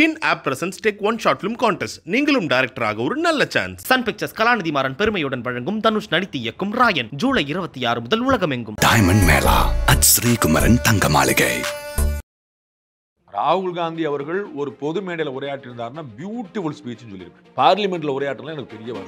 கின் of presence take one short film contest நீங்களும் டைரக்டராக ஒரு நல்ல chance Sun Pictures Kalanithi Maran பெருமையுடன் வழங்கும் தனுஷ் நடித்து இயக்கும் ராயன் ஜூலை இருபத்தி ஆறு முதல் உலகமெங்கும். டைமண்ட் மேளா அட் ஸ்ரீகுமரன் தங்க மாளிகை ராகுல் காந்தி அவர்கள் ஒரு பொது மேடையில் உரையாற்றியிருந்தாருன்னா பியூட்டிஃபுல் ஸ்பீச்னு சொல்லியிருப்பேன் பார்லிமெண்ட்ல உரையாற்றலாம் எனக்கு பெரிய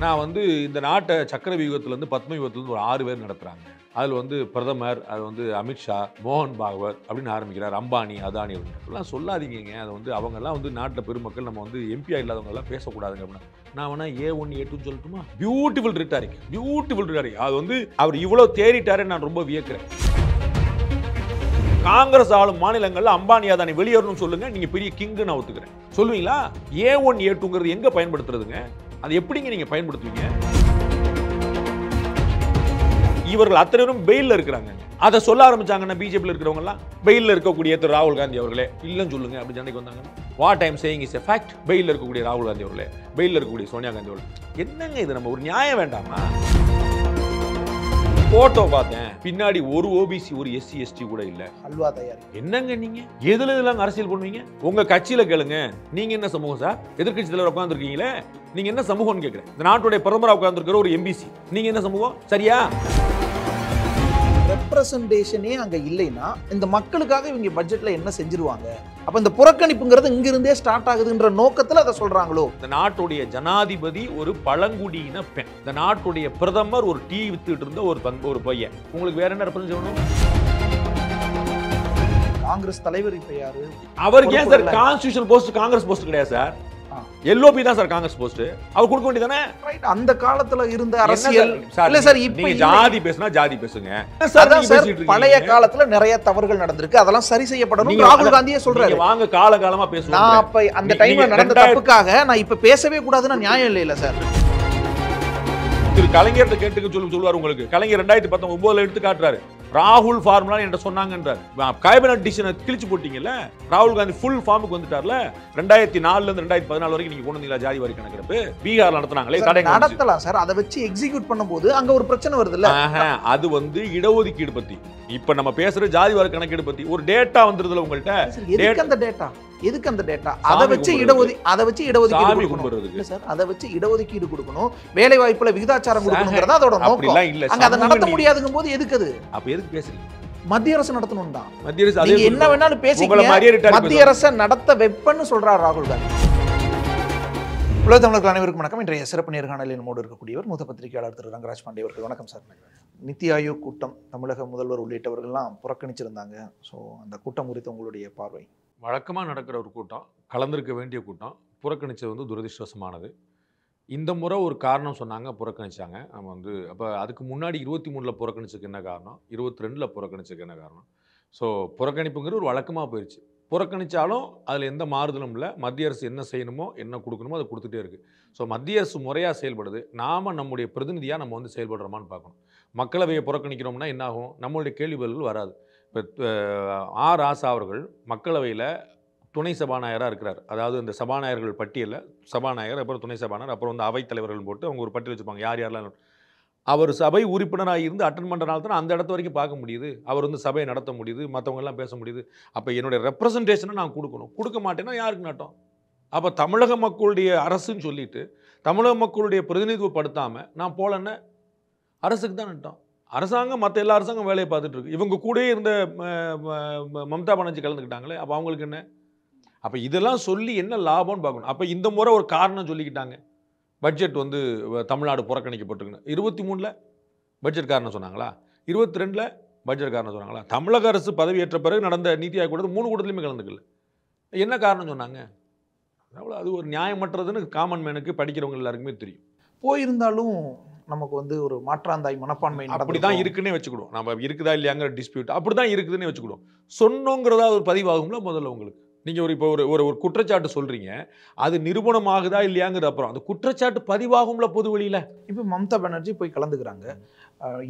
நான் வந்து இந்த நாட்டை சக்கர வியூகத்திலேருந்து பத்ம வியூகத்திலேருந்து ஒரு ஆறு பேர் நடத்துகிறாங்க அதில் வந்து பிரதமர் அது வந்து அமித்ஷா மோகன் பாகவத் அப்படின்னு ஆரம்பிக்கிறார். அம்பானி அதானி அப்படின்னு. அப்படிலாம் சொல்லாதீங்க அதை வந்து அவங்கெல்லாம் வந்து நாட்டில் பெருமக்கள் நம்ம வந்து எம்பியா இல்லாதவங்கெல்லாம் பேசக்கூடாதுங்க அப்படின்னா. நான் வேணா ஏ ஒன்று ஏ டூன்னு சொல்லட்டுமா? பியூட்டிஃபுல் ரிட்டாரிக் பியூட்டிஃபுல் ரிட்டாரிக் அது வந்து அவர் இவ்வளோ தேறிட்டாருன்னு நான் ரொம்ப வியக்கிறேன். காங்கிரஸ் ஆளும் மாநிலங்களில் அம்பானி அதானி வெளியேறணும்னு சொல்லுங்க. நீங்க பெரிய கிங்கு நான் ஒத்துக்கிறேன். சொல்லுவீங்களா? ஏ ஒன் ஏ டூங்கிறது எங்க பயன்படுத்துறதுங்க? அது எப்படிங்க நீங்க பயன்படுத்துவீங்க? இவர்கள் அத்தனை பேரும் பெயில்ல இருக்கிறாங்க. அதை சொல்ல ஆரம்பிச்சாங்கன்னா பிஜேபியில் இருக்கிறவங்க எல்லாம் பெயில்ல இருக்கக்கூடிய திரு ராகுல் காந்தி அவர்களே இல்லைன்னு சொல்லுங்க அப்படி சண்டைக்கு வந்தாங்க. What time saying is a fact பெயில்ல இருக்கக்கூடிய ராகுல் காந்தி அவர்களே பெயில்ல இருக்கக்கூடிய சோனியா காந்தி அவர்களே. என்னங்க இது நம்ம ஒரு நியாயம் வேண்டாமா? போட்டோ பார்த்தேன். பின்னாடி ஒரு ஓபிசி ஒரு எஸ்சி எஸ்டி கூட இல்ல. அல்வா தயாரி. என்னங்க நீங்க? எதுல இதெல்லாம் அரசியல் பண்ணுவீங்க? உங்க கட்சியில கேளுங்க. நீங்க என்ன சமூகம் சார் எதிர்க்கட்சி தலைவர் உட்காந்துருக்கீங்களே நீங்க என்ன சமூகம்னு கேக்குறேன். இந்த நாட்டுடைய பிரதமரா உட்கார்ந்துருக்கிற ஒரு எம்பிசி நீங்க என்ன சமூகம்? சரியா? ரெப்ரசன்டேஷனே அங்க இல்லைன்னா இந்த மக்களுக்காக இவங்க பட்ஜெட்ல என்ன செஞ்சிருவாங்க? அப்ப இந்த புறக்கணிப்புங்கிறது இங்க இருந்தே ஸ்டார்ட் ஆகுதுன்ற நோக்கத்துல அதை சொல்றாங்களோ? இந்த நாட்டுடைய ஜனாதிபதி ஒரு பழங்குடியின பெண். இந்த நாட்டுடைய பிரதமர் ஒரு டீ வித்துட்டு இருந்த ஒரு தங்க ஒரு பையன். உங்களுக்கு வேற என்ன ரெப்ரசன்ட் செய்யணும்? காங்கிரஸ் தலைவர் இப்ப யாரு? அவருக்கு ஏன் sir constitution post Congress post கிடையாது சார். எல்ஓபி தான் சார் காங்கிரஸ் போஸ்ட் அவர் கொடுக்க வேண்டியதானே? அந்த காலத்துல இருந்த அரசியல். இல்ல சார் இப்ப இல்லை. ஜாதி பேசினா ஜாதி பேசுங்க. சார் பழைய? காலத்துல நிறைய தவறுகள் நடந்திருக்கு. அதெல்லாம் சரி செய்யப்படணும். ராகுல் காந்தியே சொல்றாரு. வாங்க கால காலமா பேசுவோம். நான் அப்ப அந்த டைம்ல நடந்த தப்புக்காக நான் இப்ப பேசவே கூடாதுன்னு நியாயம் இல்லைல்ல சார். திரு கலைஞர்கிட்ட கேட்டுக்க சொல்லி சொல்லுவார் உங்களுக்கு. கலைஞர் ரெண்டாயிரத்தி பத்தொன்பதுல எடுத்து காட்டுறாரு. ராகுல் ஃபார்முலா என்கிட்ட சொன்னாங்கன்றார். கேபினட் டிசிஷனை கிழிச்சு போட்டீங்கல்ல? ராகுல் காந்தி ஃபுல் ஃபார்முக்கு வந்துட்டார்ல? ரெண்டாயிரத்தி நாலுல இருந்து ரெண்டாயிரத்தி பதினாலு வரைக்கும் நீங்க கொண்டு வந்தீங்களா ஜாதி வாரி கணக்கெடுப்பு? பீகார் நடத்துனாங்களே தடை நடத்தலாம் சார் அதை வச்சு எக்ஸிக்யூட் பண்ணும்போது அங்க ஒரு பிரச்சனை வருது இல்ல அது வந்து இடஒதுக்கீடு பத்தி. இப்ப நம்ம பேசுற ஜாதி வாரி கணக்கெடு பத்தி ஒரு டேட்டா வந்துருதுல உங்கள்ட்ட? எதுக்கு அந்த டேட்டா எதுக்கு அந்த டேட்டா அதை வச்சு. இடஒதி அதை வச்சு இடஒதுக்கீடு கொடுக்கணும். சார் அதை வச்சு இடஒதுக்கீடு கொடுக்கணும். வேலை வாய்ப்புல விகிதாச்சாரம் கொடுக்கணுங்கிறதா அதோட நோக்கம். இல்ல அங்க அதை நடத்த. முடியாதுங்கும் போது எதுக்கு அது? அப்ப எதுக்கு பேசுறீங்க. மத்திய அரசு நடத்தணும் தான் மத்திய அரசு அதே நீங்க என்ன. வேணாலும் retard மத்திய அரசை நடத்த வெப்பன்னு சொல்றார் ராகுல் காந்தி. உலக தமிழர்கள் அனைவருக்கும் வணக்கம். இன்றைய சிறப்பு நேர்காணலில் நம்மோடு இருக்கக்கூடியவர் மூத்த பத்திரிகையாளர் திரு ரங்கராஜ் பாண்டே அவர்கள். வணக்கம் சார். நித்தி ஆயோக் கூட்டம் தமிழக முதல்வர் உள்ளிட்டவர்கள்லாம் புறக்கணிச்சிருந்தாங்க. ஸோ அந்த கூட்டம் குறித்து உங்களுடைய பார்வை? வழக்கமா நடக்கிற ஒரு கூட்டம் கலந்திருக்க வேண்டிய கூட்டம் புறக்கணிச்சது வந்து துரதிர்ஷ்டவசமானது. இந்த முறை ஒரு காரணம் சொன்னாங்க புறக்கணிச்சாங்க. நம்ம வந்து அப்போ அதுக்கு முன்னாடி இருபத்தி மூணில் புறக்கணிச்சதுக்கு என்ன காரணம்? இருபத்தி ரெண்டில் புறக்கணிச்சதுக்கு என்ன காரணம்? ஸோ புறக்கணிப்புங்கிறது ஒரு வழக்கமாக போயிடுச்சு புறக்கணித்தாலும் அதில் எந்த மாறுதலும் இல்லை. மத்திய அரசு என்ன செய்யணுமோ என்ன கொடுக்கணுமோ அதை கொடுத்துட்டே இருக்குது ஸோ மத்திய அரசு முறையாக செயல்படுது. நாம் நம்முடைய பிரதிநிதியாக நம்ம வந்து செயல்படுறோமான்னு பார்க்கணும். மக்களவையை புறக்கணிக்கிறோம்னா என்ன ஆகும்? நம்மளுடைய கேள்வி பதில்கள் வராது. இப்போ ஆர் ராசா அவர்கள் மக்களவையில் துணை சபாநாயகராக இருக்கிறார். அதாவது இந்த சபாநாயகர்கள் பட்டியலில் சபாநாயகர் அப்புறம் துணை சபாநாயகர் அப்புறம் வந்து அவைத்தலைவர்கள் போட்டு அவங்க ஒரு பட்டியல் வச்சுப்பாங்க. யார் யாரெல்லாம் அவர் சபை உறுப்பினராக இருந்து அட்டன் பண்ணுறனால தான் அந்த இடத்து வரைக்கும் பார்க்க முடியுது. அவர் வந்து சபையை நடத்த முடியுது மற்றவங்கெல்லாம் பேச முடியுது. அப்போ என்னுடைய ரெப்ரசன்டேஷனை நான் கொடுக்கணும். கொடுக்க மாட்டேன்னா யாருக்கு நட்டம்? அப்போ தமிழக மக்களுடைய அரசுன்னு சொல்லிட்டு தமிழக மக்களுடைய பிரதிநிதித்துவப்படுத்தாமல் நான் போலன்னு அரசுக்கு தான் நட்டம். அரசாங்கம் மற்ற எல்லா அரசாங்கம் வேலையை பார்த்துட்டு இருக்கு. இவங்க கூடயே இருந்த மம்தா பானர்ஜி கலந்துக்கிட்டாங்களே அப்போ அவங்களுக்கு என்ன? அப்போ இதெல்லாம் சொல்லி என்ன லாபம்னு பார்க்கணும். அப்போ இந்த முறை ஒரு காரணம் சொல்லிக்கிட்டாங்க. பட்ஜெட் வந்து தமிழ்நாடு புறக்கணிக்கப்பட்டிருக்குன்னு. இருபத்தி மூணில் பட்ஜெட் காரணம் சொன்னாங்களா? இருபத்தி ரெண்டில் பட்ஜெட் காரணம் சொன்னாங்களா? தமிழக அரசு பதவியேற்ற பிறகு நடந்த நீதி ஆயோக் கூட்டத்தில் மூணு கூட்டத்திலுமே கலந்துக்கல. என்ன காரணம் சொன்னாங்க? அவ்வளோ அது ஒரு நியாயமற்றதுன்னு காமன் மேனுக்கு படிக்கிறவங்க எல்லாருக்குமே தெரியும். போயிருந்தாலும் நமக்கு வந்து ஒரு மாற்றாந்தாய் மனப்பான்மை அப்படி தான். இருக்குன்னே வச்சுக்கிடுவோம். நம்ம இருக்குதா இல்லையாங்கிற டிஸ்பியூட் அப்படி தான் இருக்குதுன்னே வச்சுக்கிடுவோம். சொன்னோங்கிறதா ஒரு பதிவாகும்ல முதல்ல உங்களுக்கு? நீங்கள் ஒரு இப்போ ஒரு ஒரு ஒரு குற்றச்சாட்டு சொல்கிறீங்க அது நிரூபணமாகுதா இல்லையாங்கிறது அப்புறம். அந்த குற்றச்சாட்டு பதிவாகும்ல பொது வெளியில்? இப்போ மம்தா பானர்ஜி போய் கலந்துக்கிறாங்க.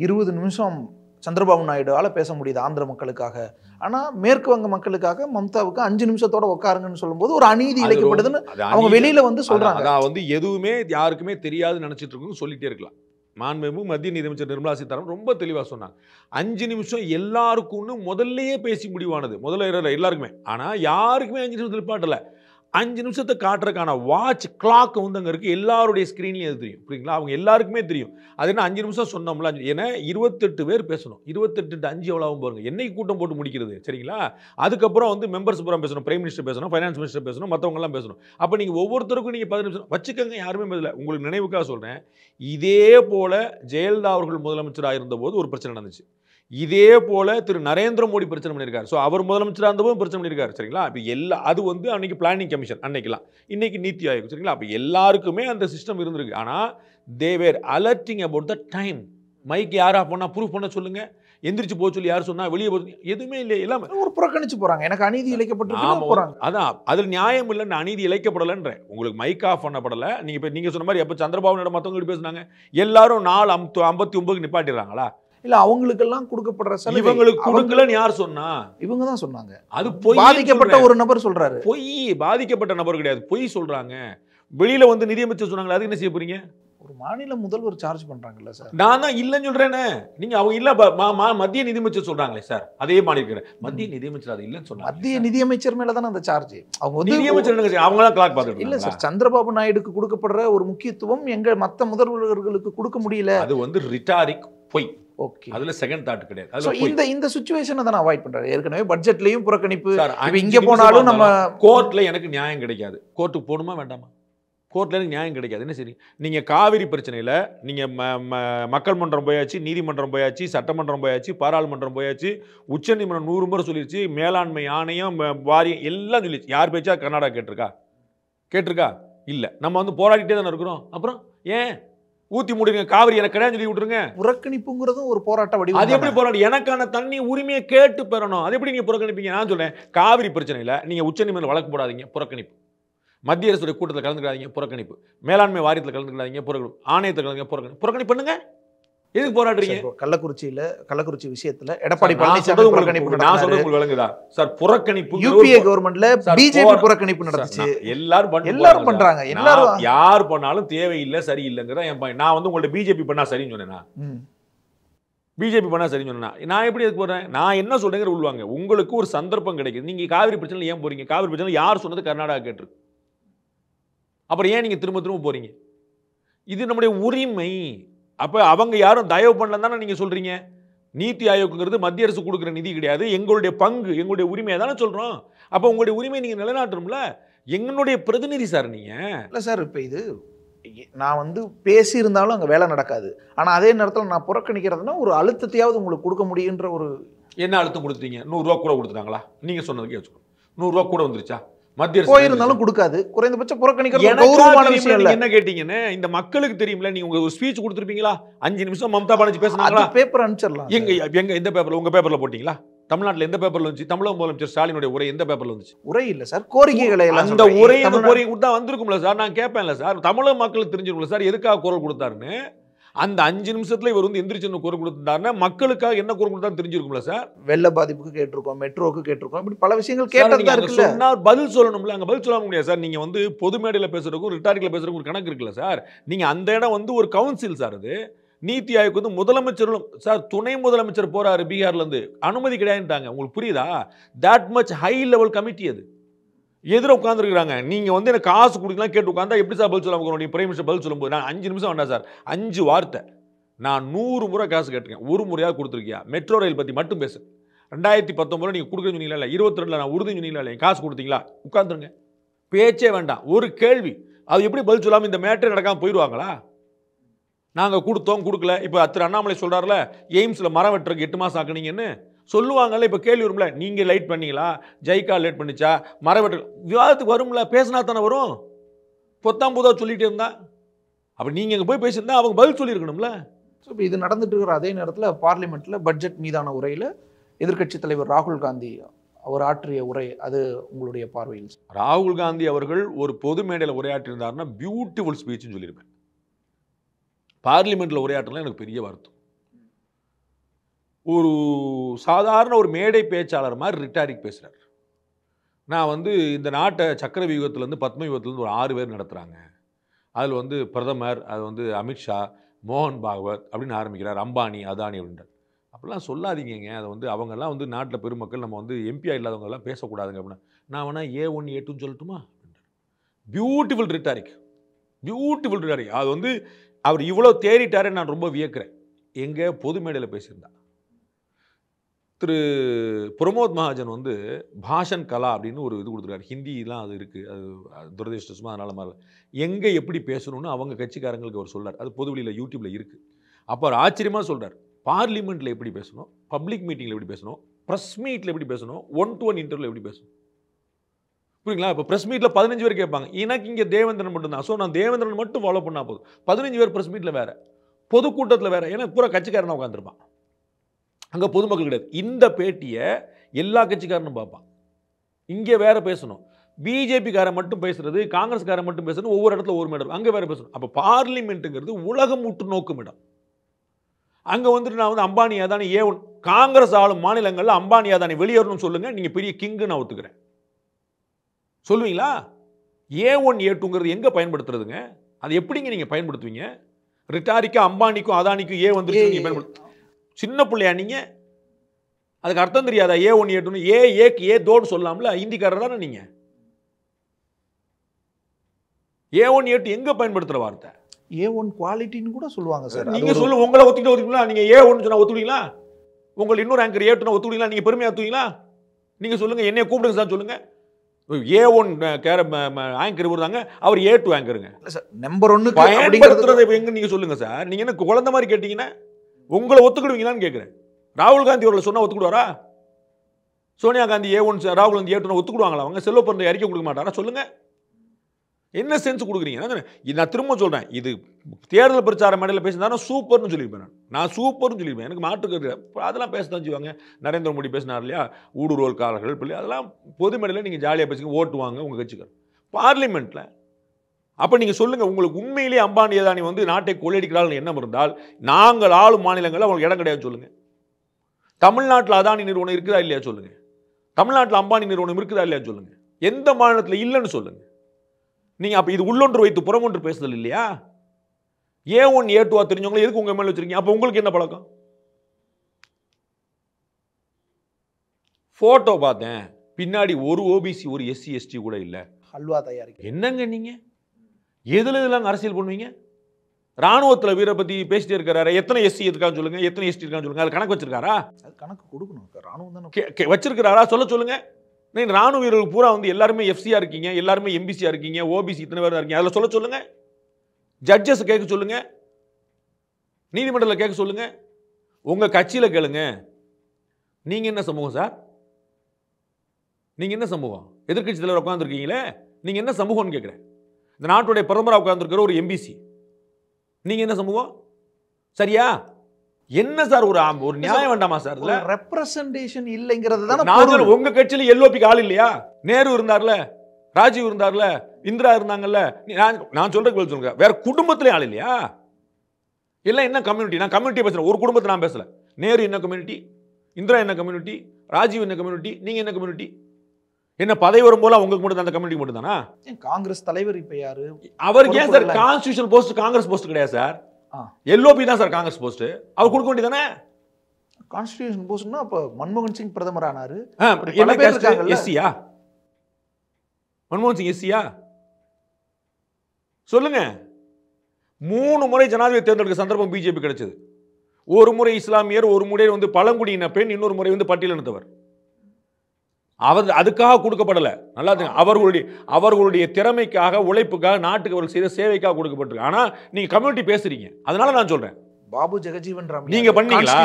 இருபது நிமிஷம் சந்திரபாபு நாயுடுவால பேச முடியுது ஆந்திர மக்களுக்காக. ஆனா மேற்கு வங்க மக்களுக்காக மம்தாவுக்கு அஞ்சு நிமிஷத்தோட உட்காருங்கன்னு சொல்லும்போது ஒரு அநீதி இழைக்கப்படுதுன்னு அவங்க வெளியில வந்து சொல்றாங்க. அதான் வந்து எதுவுமே யாருக்குமே தெரியாதுன்னு நினைச்சிட்டு இருக்குன்னு சொல்லிட்டே இருக்கலாம். மாண்புமிகு மத்திய நிதியமைச்சர் நிர்மலா சீதாராமன் ரொம்ப தெளிவாக சொன்னாங்க. அஞ்சு நிமிஷம் எல்லாருக்கும்னு முதல்லயே பேசி முடிவானது. முதல்ல எல்லாருக்குமே. ஆனால் யாருக்குமே அஞ்சு நிமிஷம் நிப்பாட்டல அஞ்சு நிமிஷத்தை காட்டுறதுக்கான வாட்ச் கிளாக் வந்து அங்கே இருக்குது எல்லாருடைய ஸ்க்ரீன்லேயும் அது தெரியும். புரியுங்களா அவங்க எல்லாருக்குமே தெரியும். அது என்ன அஞ்சு நிமிஷம் சொன்னோம்ல? ஏன்னா இருபத்தெட்டு பேர் பேசணும். இருபத்தெட்டு அஞ்சு எவ்வளோ ஆகும் பாருங்க. என்னைக்கு கூட்டம் போட்டு முடிக்கிறது? சரிங்களா? அதுக்கப்புறம் வந்து மெம்பர்ஸ் பூரா பேசணும். பிரைம் மினிஸ்டர் பேசணும் ஃபைனான்ஸ் மினிஸ்டர் பேசணும் மற்றவங்கலாம் பேசணும். அப்போ நீங்கள் ஒவ்வொருத்தருக்கும் நீங்கள் பதினஞ்சு நிமிஷம் வச்சுக்கோங்க. யாருமே பதில உங்களுக்கு நினைவுக்காக சொல்கிறேன் இதே போல் ஜெயலலிதா அவர்கள் முதலமைச்சராக இருந்தபோது ஒரு பிரச்சனை நடந்துச்சு. இதே போல திரு நரேந்திர மோடி பிரச்சனை பண்ணியிருக்காரு. ஸோ அவர் முதலமைச்சராக இருந்தபோது பிரச்சனை பண்ணியிருக்காரு சரிங்களா? இப்போ எல்லா அது வந்து அன்னைக்கு பிளானிங் கமிஷன் அன்னைக்கெல்லாம். இன்னைக்கு நீத்தி ஆயோக் சரிங்களா? அப்போ எல்லாருக்குமே அந்த சிஸ்டம் இருந்திருக்கு. ஆனால் they're alerting about the time mike யார் ஆஃப் பண்ணா ப்ரூஃப் பண்ண சொல்லுங்க. எந்திரிச்சு போக சொல்லி யார் சொன்னா வெளியே போக எதுவுமே இல்லை எல்லாமே ஒரு புறக்கணிச்சு போறாங்க. எனக்கு அநீதி இழைக்கப்பட்டிருக்கு ஆமா. போறாங்க. அதான். அதில் நியாயம் இல்லைன்னு அநீதி இழைக்கப்படலைன்றேன். உங்களுக்கு மைக் ஆஃப் பண்ணப்படலை. நீங்கள் இப்போ நீங்கள் சொன்ன மாதிரி எப்போ சந்திரபாபு மற்றவங்க பேசுனாங்க எல்லாரும் நாலு ஐம்பத்தி ஒன்பதுக்கு நிப்பாட்டிடுறாங்களா? இல்ல அவங்களுக்கெல்லாம் கொடுக்கப்படுற சலுகை. இவங்களுக்கு கொடுக்கலன்னு யார் சொன்னா? இவங்க தான் சொன்னாங்க. அது பொய் பாதிக்கப்பட்ட ஒரு நபர் சொல்றாரு. பொய் பாதிக்கப்பட்ட நபர் கிடையாது. பொய் சொல்றாங்க. வெளியில வந்து நிதியமைச்சர் சொன்னாங்களே அதுக்கு என்ன செய்ய போறீங்க? ஒரு மாநில முதல்வர் சார்ஜ் பண்றாங்கல்ல சார். நான் தான் இல்லைன்னு சொல்றேனே. நீங்க அவங்க இல்ல மத்திய நிதியமைச்சர் சொல்றாங்களே சார். அதே இருக்கிறேன் மத்திய நிதியமைச்சர் அது இல்லைன்னு சொன்னாங்க மத்திய நிதியமைச்சர் மேல தானே அந்த சார்ஜ் அவங்க வந்து நிதியமைச்சர் அவங்க தான் கிளாக் பார்த்துட்டு இல்ல? சார் சந்திரபாபு நாயுடுக்கு கொடுக்கப்படுற ஒரு முக்கியத்துவம் எங்க மத்த முதல்வர்களுக்கு கொடுக்க முடியல. அது வந்து ரிட்டாரிக் பொய். ஓகே அதுல செகண்ட் தாட் கிடையாது. பொய் இந்த இந்த சுச்சுவேஷனை தான் அவாய்ட் பண்றாரு ஏற்கனவே பட்ஜெட்லயும் புறக்கணிப்பு இங்க போனாலும் நம்ம கோர்ட்ல எனக்கு நியாயம் கிடைக்காது. கோர்ட்டுக்கு போகணுமா வேண்டாமா? கோர்ட்ல எனக்கு நியாயம் கிடைக்காது. என்ன சரி? நீங்க காவிரி பிரச்சனையில நீங்க ம- ம- மக்கள் மன்றம் போயாச்சு நீதிமன்றம் போயாச்சு சட்டமன்றம் போயாச்சு பாராளுமன்றம் போயாச்சு உச்சநீதிமன்றம் நூறு முறை சொல்லிருச்சு மேலாண்மை ஆணையம் வாரியம் எல்லாம் சொல்லிடுச்சு யார் பேச்சா கர்நாடகா கேட்டிருக்கா? கேட்டிருக்கா? இல்ல. நம்ம வந்து போராடிட்டே தானே இருக்கிறோம். அப்புறம் ஏன்? ஊத்தி முடிங்க காவிரி எனக்கு கிடையாது சொல்லி விட்டுருங்க. புறக்கணிப்புங்கிறதும் ஒரு போராட்ட அது வடிவம் எப்படி போராடி எனக்கான தண்ணி உரிமையை கேட்டு பெறணும். அது எப்படி நீங்க புறக்கணிப்பீங்க? நான் சொல்றேன் காவிரி பிரச்சனையில நீங்க உச்சநீதிமன்றம் வழக்கு போடாதீங்க புறக்கணிப்பு. மத்திய அரசுடைய கூட்டத்தில் கலந்துக்காதீங்க புறக்கணிப்பு. மேலாண்மை வாரியத்தில் கலந்துக்காதீங்க புறக்கணிப்பு. ஆணையத்தில் கலந்துக்க புறக்கணிப்பு. புறக்கணிப்பு பண்ணுங்க. எதுக்கு போராடுறீங்க? கள்ளக்குறிச்சியில கள்ளக்குறிச்சி விஷயத்துல எடப்பாடி பழனிசாமி புறக்கணிப்பு நான் சொல்றது. உங்களுக்கு விளங்குதா? சார் புறக்கணிப்பு யூபிஏ கவர்மெண்ட்ல பிஜேபி புறக்கணிப்பு நடந்துச்சு. எல்லாரும் எல்லாரும் பண்றாங்க. எல்லாரும் யார் பண்ணாலும் தேவையில்லை சரியில்லைங்கிறத என் point. நான் வந்து உங்கள்ட்ட பிஜேபி பண்ணா சரின்னு சொன்னேனா? ம். பிஜேபி பண்ணா சரின்னு சொன்னா நான் எப்படி அதுக்கு போறேன்? நான் என்ன சொல்றேங்கிற உள்வாங்க. உங்களுக்கு ஒரு சந்தர்ப்பம் கிடைக்குது. நீங்க காவிரி பிரச்சனை ஏன் போறீங்க? காவிரி பிரச்சனை யார் சொன்னது கர்நாடகா கேட்டிருக்கு? அப்புறம் ஏன் நீங்க திரும்ப திரும்ப போறீங்க? இது நம்முடைய உரிமை. அப்ப அவங்க யாரும் தயவு பண்ணல தானே நீங்க சொல்றீங்க? நீத்தி ஆயோக்குங்கிறது மத்திய அரசு கொடுக்குற நிதி கிடையாது. எங்களுடைய பங்கு எங்களுடைய உரிமையை தானே சொல்றோம். அப்ப உங்களுடைய உரிமையை நீங்க நிலைநாட்டணும்ல? எங்களுடைய பிரதிநிதி சார் நீங்க. இல்ல சார் இப்ப இது நான் வந்து பேசி இருந்தாலும் அங்க வேலை நடக்காது. ஆனா அதே நேரத்துல நான் புறக்கணிக்கிறதுனா ஒரு அழுத்தத்தையாவது உங்களுக்கு கொடுக்க முடியுன்ற ஒரு என்ன அழுத்தம் கொடுத்தீங்க நூறுரூவா கூட கொடுத்துட்டாங்களா? நீங்க சொன்னதுக்கே வச்சுக்கோ நூறுரூவா கூட வந்துருச்சா? மத்திய போயிருந்தாலும் கொடுக்காது. குறைந்தபட்சம் புறக்கணிக்கிறது என்ன கேட்டீங்கன்னு? இந்த மக்களுக்கு தெரியும்ல நீங்க உங்க ஸ்பீச் கொடுத்துருப்பீங்களா? அஞ்சு நிமிஷம் மம்தா பானர்ஜி பேசுனாங்களா? பேப்பர் அனுப்பிச்சிடலாம். எங்க எங்க எந்த பேப்பர்ல உங்க பேப்பர்ல போட்டீங்களா? தமிழ்நாட்டுல எந்த பேப்பர்ல வந்துச்சு? தமிழக முதலமைச்சர் ஸ்டாலினுடைய உரை எந்த பேப்பர்ல வந்துச்சு? உரை இல்ல சார் கோரிக்கைகளை அந்த. உரை கோரிக்கை கொடுத்தா வந்திருக்கும்ல சார் நான் கேட்பேன்ல சார். தமிழக மக்களுக்கு தெரிஞ்சிருக்கும்ல சார் எதுக்காக குரல் கொடுத்தாருன்னு? அந்த அஞ்சு நிமிஷத்துல இவர் வந்து எந்திரிச்சு என்ன குரல் கொடுத்தாருன்னா மக்களுக்காக என்ன குரல் கொடுத்தாரு தெரிஞ்சிருக்கும்ல சார்? வெள்ள பாதிப்புக்கு கேட்டிருக்கோம் மெட்ரோக்கு கேட்டிருக்கோம் இப்படி பல விஷயங்கள் கேட்டது நீங்க தான் அங்க இருக்குல்ல. சொன்னா பதில் சொல்லணும்ல அங்க பதில் சொல்ல முடியாது சார். நீங்க வந்து பொது மேடையில பேசுறதுக்கும் ரிட்டாரிக்கல பேசுறதுக்கும் ஒரு கணக்கு இருக்குல்ல சார். நீங்க அந்த இடம் வந்து ஒரு கவுன்சில் சார் அது. நீத்தி ஆயோக் வந்து முதலமைச்சரும் சார் துணை முதலமைச்சர் போறாரு பீகார்ல இருந்து. அனுமதி கிடையாதுட்டாங்க உங்களுக்கு புரியுதா? That much high level committee அது. எதிர உட்காந்துருக்குறாங்க நீங்கள் வந்து எனக்கு காசு கொடுக்கலாம் கேட்டு உட்காந்தா எப்படி சார் பதில் சொல்ல உங்களுடைய பிரைம் மினிஸ்டர் பதில் சொல்லும்போது நான் அஞ்சு நிமிஷம் வேண்டாம் சார். அஞ்சு வார்த்தை. நான் நூறு முறை காசு கேட்டிருக்கேன். ஒரு முறையாக கொடுத்துருக்கியா? மெட்ரோ ரயில் பற்றி மட்டும் பேசு. ரெண்டாயிரத்தி பத்தொம்பதில் நீங்கள் கொடுக்குறேன்னு சொன்னீங்களா இல்லை இருபத்தி ரெண்டில் நான் உறுதி சொன்னீங்களா இல்லை காசு கொடுத்தீங்களா? உட்காந்துருங்க பேச்சே வேண்டாம். ஒரு கேள்வி. அது எப்படி பதில் சொல்லாமல் இந்த மேட்டர் நடக்காமல் போயிடுவாங்களா? நாங்கள் கொடுத்தோம் கொடுக்கல. இப்போ திரு அண்ணாமலை சொல்கிறார்ல எய்ம்ஸில் மரம் வெட்டுறதுக்கு எட்டு மாதம் ஆக்குனீங்கன்னு. சொல்லுவாங்கல்ல இப்போ கேள்வி வரும்ல நீங்க லைட் பண்ணீங்களா? ஜெய்கா லேட் பண்ணிச்சா? மரம் வெட்டு விவாதத்துக்கு வரும்ல பேசினா தானே வரும்? பொத்தாம் புதா சொல்லிட்டே இருந்தா? அப்ப நீங்க இங்க போய் பேசியிருந்தா அவங்க பதில் சொல்லியிருக்கணும்ல? ஸோ இப்போ இது நடந்துட்டு இருக்கிற அதே நேரத்தில் பார்லிமெண்ட்ல பட்ஜெட் மீதான உரையில எதிர்க்கட்சி தலைவர் ராகுல் காந்தி அவர் ஆற்றிய உரை அது உங்களுடைய பார்வையில். ராகுல் காந்தி அவர்கள் ஒரு பொது மேடையில் உரையாற்றியிருந்தாருன்னா பியூட்டிஃபுல் ஸ்பீச்னு சொல்லியிருப்பேன். பார்லிமெண்ட்டில் உரையாற்றலாம் எனக்கு பெரிய வருத்தம். ஒரு சாதாரண ஒரு மேடை பேச்சாளர் மாதிரி ரிட்டாரிக் பேசுகிறார் நான் வந்து இந்த நாட்டை சக்கர வியூகத்துலேருந்து பத்ம வியூகத்துலேருந்து ஒரு ஆறு பேர் நடத்துகிறாங்க அதில் வந்து பிரதமர் அது வந்து அமித்ஷா மோகன் பாகவத் அப்படின்னு ஆரம்பிக்கிறார் அம்பானி அதானி அப்படின்றார். அப்படிலாம் சொல்லாதீங்க அதை வந்து அவங்கெல்லாம் வந்து நாட்டில் பெருமக்கள் நம்ம வந்து எம்பியா இல்லாதவங்கெல்லாம் பேசக்கூடாதுங்க அப்படின்னா. நான் வேணால் ஏ ஒன் ஏ டூன்னு சொல்லட்டுமா? பியூட்டிஃபுல் ரிட்டாரிக் பியூட்டிஃபுல் ரிட்டாரிக் அது வந்து அவர் இவ்வளோ தேறிட்டாரே நான் ரொம்ப வியக்கிறேன். எங்கே பொது மேடையில் பேசியிருந்தா. திரு பிரமோத் மகாஜன் வந்து பாஷன் கலா அப்படின்னு ஒரு இது கொடுத்துருக்காரு. ஹிந்திலாம் அது இருக்குது அது துரதிருஷ்டமாக அதனால் மாதிரி எங்கே எப்படி பேசணும்னு அவங்க கட்சிக்காரங்களுக்கு அவர் சொல்கிறார் அது பொதுவெளியில் யூடியூப்பில் இருக்குது அப்போ அவர் ஆச்சரியமாக சொல்கிறார் பார்லிமெண்ட்டில் எப்படி பேசணும்? பப்ளிக் மீட்டிங்கில் எப்படி பேசணும்? ப்ரெஸ் மீட்டில் எப்படி பேசணும்? ஒன் டு ஒன் இன்டர்வியூ எப்படி பேசணும்? புரியுங்களா? இப்போ ப்ரெஸ் மீட்டில் பதினஞ்சு பேர் கேட்பாங்க. எனக்கு இங்கே தேவேந்திரன் மட்டும்தான். ஸோ நான் தேவேந்திரன் மட்டும் ஃபாலோ பண்ணால் போதும். பதினஞ்சு பேர் ப்ரெஸ் மீட்டில் வேறு. பொதுக்கூட்டத்தில் வேற. ஏன்னா பூரா கட்சிக்காரனாக உட்காந்துருப்பான் அங்கே பொதுமக்கள் கிடையாது. இந்த பேட்டியை எல்லா கட்சிக்காரனும் பார்ப்பான். இங்கே வேற பேசணும். பிஜேபிக்காரன் மட்டும் பேசுறது காங்கிரஸ்காரன் மட்டும் பேசுறது ஒவ்வொரு இடத்துல ஒவ்வொரு மேடம் அங்கே வேற பேசணும். அப்போ பார்லிமெண்ட்டுங்கிறது உலகம் உற்று நோக்கும் இடம். அங்கே வந்துட்டு நான் வந்து அம்பானி அதானி ஏ ஒன் காங்கிரஸ் ஆளும் மாநிலங்களில் அம்பானி அதானி வெளியேறணும்னு சொல்லுங்க நீங்கள் பெரிய கிங்கு நான் ஒத்துக்கிறேன். சொல்லுவீங்களா? ஏ ஒன் ஏ டூங்கிறது எங்கே பயன்படுத்துறதுங்க? அது எப்படிங்க நீங்கள் பயன்படுத்துவீங்க? ரிட்டாரிக்கா அம்பானிக்கும் அதானிக்கும் ஏ வந்துருச்சு நீங்கள் பயன்படுத்து சின்ன பிள்ளையா நீங்கள் அதுக்கு அர்த்தம் தெரியாதா? ஏ ஒன் ஏ டூன்னு ஏ ஏக்கு ஏ தோடு சொல்லலாம்ல ஹிந்திக்காரர் தானே நீங்கள் ஏ ஒன் ஏ டூ எங்கே பயன்படுத்துகிற வார்த்தை? ஏ ஒன் குவாலிட்டின்னு கூட சொல்லுவாங்க சார். நீங்க சொல்லு உங்களை ஒத்துக்கிட்டு ஒத்துக்கலாம் நீங்க ஏ ஒன்று சொன்னா ஒத்துக்கிங்களா உங்கள் இன்னொரு ஆங்கர் ஏ டூனா ஒத்துக்கிங்களா நீங்க பெருமையா ஒத்துவீங்களா நீங்க சொல்லுங்க என்னைய கூப்பிடுங்க சார் சொல்லுங்க. ஏ ஒன் கேர ஆங்கர் இவர் தாங்க. அவர் ஏ டூ ஆங்கருங்க சார் நம்பர் அப்படிங்கிறது பயன்படுத்துறதை எங்க நீங்க சொல்லுங்க சார்? நீங்க என்ன குழந்தை மாதிரி கேட்டீங்கன்னா உங்களை ஒத்துக்கிடுவீங்களான்னு கேட்குறேன் ராகுல் காந்தி அவர்களை சொன்னால் ஒத்துக்கிடுவாரா? சோனியா காந்தி ஏ ஒன் ராகுல் காந்தி ஏ டூ ஒத்துக்கிடுவாங்களா? அவங்க செல்வ பிறந்த அறிக்கை கொடுக்க மாட்டாரா? சொல்லுங்கள் என்ன சென்ஸ் கொடுக்குறீங்க? நான் இது நான் திரும்ப சொல்கிறேன் இது தேர்தல் பிரச்சார மேடையில் பேசினா சூப்பர்னு சொல்லியிருப்பேன் நான். நான் சூப்பர்னு சொல்லியிருப்பேன். எனக்கு மாட்டுக்கு அதெல்லாம் பேச தான் செய்வாங்க. நரேந்திர மோடி பேசினார் இல்லையா? ஊடுருவல்காரர்கள் பிள்ளை. அதெல்லாம் பொது மேடையில் நீங்கள் ஜாலியாக பேசுங்க ஓட்டு வாங்க உங்கள் கட்சிக்கார் பார்லிமெண்ட்டில் அப்போ நீங்கள் சொல்லுங்கள் உங்களுக்கு உண்மையிலேயே அம்பானி அதானி வந்து நாட்டை கொள்ளையடிக்கிறார்கள் எண்ணம் இருந்தால் நாங்கள் ஆளும் மாநிலங்களில் அவங்களுக்கு இடம் கிடையாது சொல்லுங்கள் தமிழ்நாட்டில் அதானி நிறுவனம் இருக்குதா இல்லையா சொல்லுங்கள் தமிழ்நாட்டில் அம்பானி நிறுவனம் இருக்குதா இல்லையா சொல்லுங்கள் எந்த மாநிலத்தில் இல்லைன்னு சொல்லுங்கள் நீங்கள் அப்போ இது உள்ளொன்று வைத்து புறமொன்று பேசுதல் இல்லையா? ஏ ஒன் ஏ டூவா தெரிஞ்சவங்களை எதுக்கு உங்கள் மேலே வச்சிருக்கீங்க? அப்போ உங்களுக்கு என்ன பழக்கம்? ஃபோட்டோ பார்த்தேன். பின்னாடி ஒரு ஓபிசி ஒரு எஸ்சி எஸ்டி கூட இல்லை. ஹல்வா தயாரிக்க. என்னங்க நீங்க? எதுல இதெல்லாம் அரசியல் பண்ணுவீங்க? ராணுவத்துல வீர பத்தி பேசிட்டே இருக்கிறாரு எத்தனை எஸ்சி இருக்கான்னு சொல்லுங்க? எத்தனை எஸ்டி இருக்கான்னு சொல்லுங்க? அது கணக்கு வச்சிருக்காரா? அது கணக்கு கொடுக்கணும். ராணுவம் தானே வச்சிருக்கிறாரா? சொல்ல சொல்லுங்க. நீங்க ராணுவ வீரர்கள் பூரா வந்து எல்லாருமே எஃப்சியா இருக்கீங்க. எல்லாருமே எம்பிசியா இருக்கீங்க. ஓபிசி இத்தனை பேர் இருக்கீங்க. அதில் சொல்ல சொல்லுங்க. ஜட்ஜஸ் கேட்க சொல்லுங்க. நீதிமன்றத்தில் கேட்க சொல்லுங்க. உங்க கட்சியில கேளுங்க. நீங்க என்ன சமூகம் சார்? நீங்க என்ன சமூகம்? எதிர்க்கட்சி தலைவர் உட்காந்துருக்கீங்களே நீங்க என்ன சமூகம்னு கேட்குறேன். இந்த நாட்டுடைய பிரதமராக உட்காந்துருக்கிற ஒரு எம்பிசி நீங்க என்ன சமூகம்? சரியா? என்ன சார் ஒரு ஒரு நியாயம் வேண்டாமா சார் இதுல? ரெப்ரசன்டேஷன் இல்லைங்கிறது தானே நான் உங்க கட்சியில எல்ஓபிக்கு ஆள் இல்லையா? நேரு இருந்தார்ல ராஜீவ் இருந்தார்ல இந்திரா இருந்தாங்கல்ல நான் நான் சொல்றதுக்கு சொல்லுங்க. வேற குடும்பத்திலே ஆள் இல்லையா? எல்லாம் என்ன கம்யூனிட்டி நான் கம்யூனிட்டி பேசுறேன். ஒரு குடும்பத்தை நான் பேசல. நேரு என்ன கம்யூனிட்டி இந்திரா என்ன கம்யூனிட்டி ராஜீவ் என்ன கம்யூனிட்டி நீங்க என்ன கம்யூனிட்டி என்ன பதவி வரும் போல உங்களுக்கு மட்டும் அந்த கம்யூனிட்டி மட்டும் தானா காங்கிரஸ் தலைவர் இப்ப யாரு? அவருக்கு ஏன் sir. Constitution post Congress post கிடையாது சார். எல்ஓபி தான் சார் காங்கிரஸ் போஸ்ட் அவர் கொடுக்க வேண்டியதானே கான்ஸ்டிடியூஷன் போஸ்ட்னா அப்ப மன்மோகன் சிங் பிரதமர் ஆனாரு. எஸ்சியா மன்மோகன் சிங் எஸ்சியா சொல்லுங்க. மூணு முறை ஜனாதிபதி தேர்ந்தெடுக்க சந்தர்ப்பம் பிஜேபி கிடைச்சது. ஒரு முறை இஸ்லாமியர் ஒரு முறை வந்து பழங்குடியின பெண் இன்னொரு முறை வந்து பட்டியலினத்தவர். அவர் அதுக்காக கொடுக்கப்படல. நல்லா. அவர்களுடைய அவர்களுடைய திறமைக்காக உழைப்புக்காக நாட்டுக்கு அவர்கள் செய்த சேவைக்காக கொடுக்கப்பட்டிருக்கு. ஆனா நீங்க கம்யூனிட்டி பேசுறீங்க. அதனால நான் சொல்றேன். பாபு ஜெகஜீவன் ராம் நீங்க பண்ணீங்களா?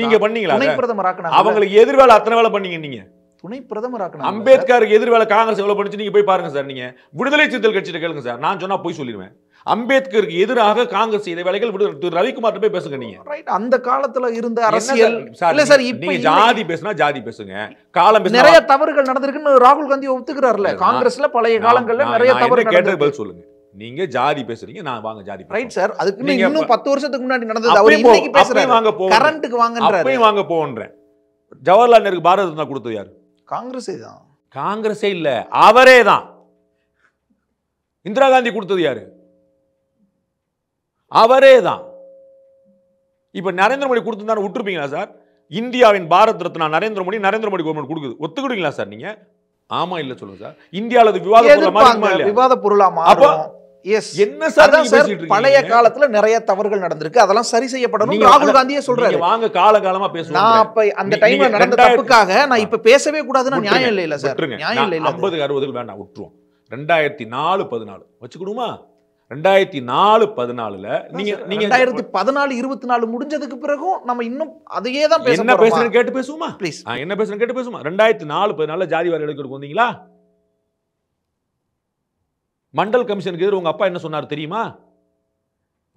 நீங்க பண்ணீங்களா துணை? பிரதமர் ஆக்கினாங்க. அவங்களுக்கு எதிர்வேலை அத்தனை வேலை பண்ணீங்க நீங்க. துணை பிரதமர் ஆக்கினாங்க. அம்பேத்கருக்கு எதிர்வேலை காங்கிரஸ் எவ்வளவு பண்ணிச்சு நீங்க போய் பாருங்க சார் நீங்க. விடுதலை சிறுத்தைகள் கட்சியிட்ட கேளுங்க சார். நான் சொன்னா போய் சொல்லிடுவேன். அம்பேத்கருக்கு எதிராக காங்கிரஸ் செய்த வேலைகள் திரு ரவிக்குமார் போய் பேசுங்க நீங்க. ரைட் அந்த காலத்துல இருந்த அரசியல் இல்ல சார் இப்ப. ஜாதி பேசுனா ஜாதி பேசுங்க. காலம் நிறைய தவறுகள் நடந்திருக்குன்னு ராகுல் காந்தி ஒத்துக்கிறாருல. காங்கிரஸ்ல பழைய காலங்கள்ல நிறைய தவறு கேட்டது பதில் சொல்லுங்க. நீங்க ஜாதி பேசுறீங்க நான் வாங்க ஜாதி. ரைட் சார் அதுக்கு நீங்க இன்னும் பத்து வருஷத்துக்கு முன்னாடி நடந்தது அவர் போ- இன்னைக்கு பேசுறாரு. வாங்க போவோம். கரண்ட்டுக்கு வாங்கன்றாரு. அப்பயும் வாங்க போன்றேன் ஜவஹர்லால் நேருக்கு பாரத ரத்னா கொடுத்தது யாரு? காங்கிரஸே தான். காங்கிரஸே இல்ல அவரே தான். இந்திரா காந்தி கொடுத்தது யாரு? அவரே தான் இப்போ நரேந்திர மோடி கொடுத்துருந்தாரு விட்டுருப்பீங்களா சார்? இந்தியாவின் பாரத் ரத்னா நரேந்திர மோடி நரேந்திர மோடி கவர்மெண்ட் கொடுக்குது. ஒத்துக்கிடுவீங்களா சார் நீங்க? ஆமா இல்ல சொல்லுங்க சார். இந்தியாவில் அது விவாத? விவாத பொருளா மாறும். எஸ் என்ன சார்? பழைய காலத்துல நிறைய தவறுகள் நடந்திருக்கு. அதெல்லாம் சரி செய்யப்படணும் ராகுல் காந்தியே சொல்றாரு. வாங்க கால காலமா பேசுவோம் நான் அப்ப அந்த டைம்ல நடந்த தப்புக்காக நான் இப்ப பேசவே கூடாதுன்னா நியாயம் இல்ல இல்ல சார். நியாயம் இல்ல இல்ல அது. ஐம்பது அறுபதுக்கு வேண்டாம் விட்டுருவோம். ரெண்டாயிரத்தி நாலு பதினாலு. வச்சுக்கிடுமா ரெண்டாயிரத்தி நாலு பதினாலுல நீங்க நீங்க ரெண்டாயிரத்தி பதினாலு இருபத்தி நாலு முடிஞ்சதுக்கு பிறகும் நம்ம இன்னும் அதையே தான் என்ன போறோமா? பேசுறேன்னு கேட்டு பேசுவோமா? ப்ளீஸ் என்ன பேசுறேன்னு கேட்டு பேசுமா ரெண்டாயிரத்தி நாலு பதினாலுல ஜாதி வாரி எடுக்கிறதுக்கு வந்தீங்களா? மண்டல் கமிஷனுக்கு எதிர உங்க அப்பா என்ன சொன்னார் தெரியுமா?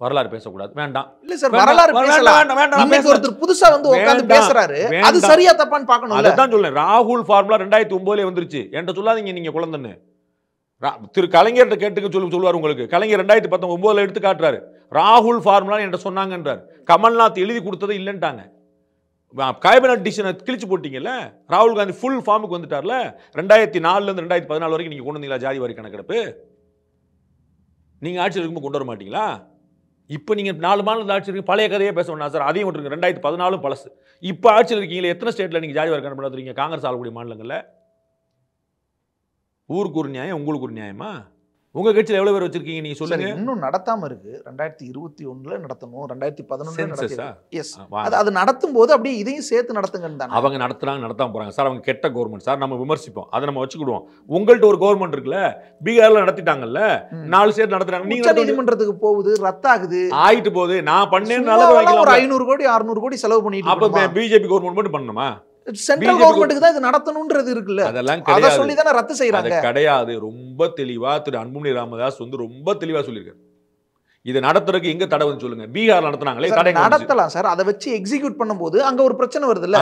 வரலாறு பேசக்கூடாது. வேண்டாம். இல்ல சார் வரலாறு வேண்டாம், வேண்டாம், பேசுறேன். ஒருத்தர் புதுசா வந்து உட்கார்ந்து பேசுறாரு. அது. சரியா தப்பான்னு பார்க்கணும்ல. அதைத்தான் சொல்றேன். ராகுல் ஃபார்முலா ரெண்டாயிரத்தி ஒன்பதுல வந்துருச்சு. என்கிட்ட சொல்லாதீங்க நீங்க குழந்தைன்னு. திரு கலைஞர்கிட்ட கேட்டுக்க சொல்லி சொல்லுவார் உங்களுக்கு. கலைஞர் ரெண்டாயிரத்தி பத்தொன்பதுல எடுத்து காட்டுறாரு. ராகுல் ஃபார்முலா என்கிட்ட சொன்னாங்கன்றார். கமல்நாத் எழுதி கொடுத்தது இல்லைன்ட்டாங்க. கேபினட் டிசிஷனை கிழிச்சு போட்டிங்கல்ல? ராகுல் காந்தி ஃபுல் ஃபார்முக்கு வந்துட்டார்ல? ரெண்டாயிரத்தி நாலுலேருந்து ரெண்டாயிரத்தி பதினாலு வரைக்கும் நீங்கள் கொண்டு வந்தீங்களா ஜாதி வாரி கணக்கெடுப்பு? நீங்கள் ஆட்சியில் இருக்கும்போது கொண்டு வர மாட்டீங்களா? இப்போ நீங்கள் நாலு மாநில ஆட்சி இருக்கு பழைய கதையே பேச வேண்டாம் சார். அதையும் விட்டுருங்க. ரெண்டாயிரத்தி பதினாலும் பழசு. இப்போ ஆட்சியில் இருக்கீங்களே எத்தனை ஸ்டேட்டில் நீங்கள் ஜாதி வாரி கணக்கு நடத்துறீங்க காங்கிரஸ் ஆளக்கூடிய மாநிலங்களில்? ஊருக்கு ஒரு நியாயம் உங்களுக்கு ஒரு நியாயமா? உங்க கட்சியில் எவ்வளவு பேர் வச்சிருக்கீங்க நீங்க சொல்லுங்க. இன்னும் நடத்தாம இருக்கு. ரெண்டாயிரத்தி இருபத்தி ஒண்ணுல நடத்தணும் ரெண்டாயிரத்தி? நடத்தி எஸ். அது அது நடத்தும் போது அப்படியே இதையும் சேர்த்து நடத்துங்கன்னு தானே? அவங்க நடத்துறாங்க நடத்தாம போறாங்க. சார் அவங்க கெட்ட கவர்மெண்ட் சார் நம்ம விமர்சிப்போம். அதை நம்ம வச்சுக்கிடுவோம். உங்கள்ட்ட ஒரு கவர்மெண்ட் இருக்குல்ல பீகார்ல நடத்திட்டாங்கல்ல. நாலு ஸ்டேட் நடத்துறாங்க. நீங்க உச்ச நடத்த- நீதிமன்றத்துக்கு போகுது ரத்தாகுது. ஆயிட்டு போகுது. நான் நல்லது ஒரு ஐநூறு கோடி அறுநூறு கோடி செலவு பண்ணிட்டு அப்ப? பிஜேபி கவர்மெண்ட் மட்டும் பண்ணணுமா? சென்ட்ரல் கவர்மெண்ட்டுக்கு தான் இது நடத்தணும்ன்றது இருக்குல்ல. அதெல்லாம் அத கிடையாது. சொல்லி தானே ரத்து செய்யறாங்க கிடையாது. ரொம்ப தெளிவா திரு அன்புமணி ராமதாஸ் வந்து ரொம்ப தெளிவா சொல்லியிருக்காரு. இதை நடத்துறதுக்கு எங்க தடை வந்து சொல்லுங்க? பீகார் நடத்துனாங்களே தடை? நடத்தலாம் சார். அதை வச்சு எக்ஸிக்யூட் பண்ணும்போது அங்க ஒரு பிரச்சனை வருது இல்ல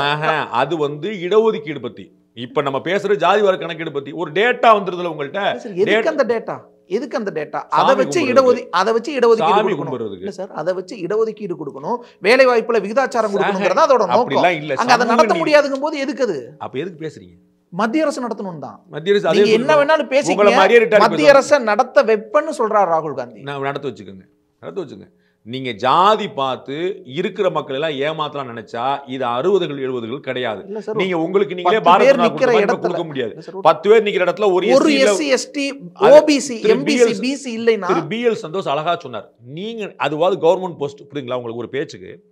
அது வந்து இடஒதுக்கீடு பத்தி. இப்ப நம்ம பேசுற ஜாதி வார கணக்கீடு பத்தி. ஒரு டேட்டா வந்துருதுல உங்கள்ட்ட? எதுக்கு அந்த டேட்டா எதுக்கு அந்த டேட்டா அதை வச்சு. இடஒதி அதை வச்சு இடஒதுக்கீடு கொடுக்கணும். சார் அதை வச்சு இடஒதுக்கீடு கொடுக்கணும். வேலை வாய்ப்புல விகிதாச்சாரம் கொடுக்கணுங்கிறதா அதோட நோக்கம். இல்ல. அங்க அதை நடத்த முடியாதுங்கும் போது எதுக்கு அது? அப்ப எதுக்கு பேசுறீங்க? மத்திய அரசு நடத்தணும் தான். மத்திய அரசு அதே நீங்க என்ன. வேணாலும் retard மத்திய. அரசை நடத்த வெப்பன்னு சொல்றாரு ராகுல் காந்தி. நான் நடத்த வச்சுக்கோங்க. நடத்த வச்சுங்க நீங்க ஜாதி பார்த்து இருக்கிற மக்கள் எல்லாம் ஏமாத்தலாம் நினைச்சா இது அறுபதுகள் எழுபதுகள் கிடையாது. நீங்க உங்களுக்கு நீங்களே பாரத நிக்கிற இடத்துல- கொடுக்க முடியாது. பத்து பேர் நிக்கிற இடத்துல ஒரு ஒரு SC ST OBC MBC BC இல்லைன்னா திரு பிஎல் சந்தோஷ் அழகா சொன்னார். நீங்க அதுவாது கவர்மெண்ட் போஸ்ட் புரியுங்களா உங்களுக்கு ஒரு பேச்சுக்கு.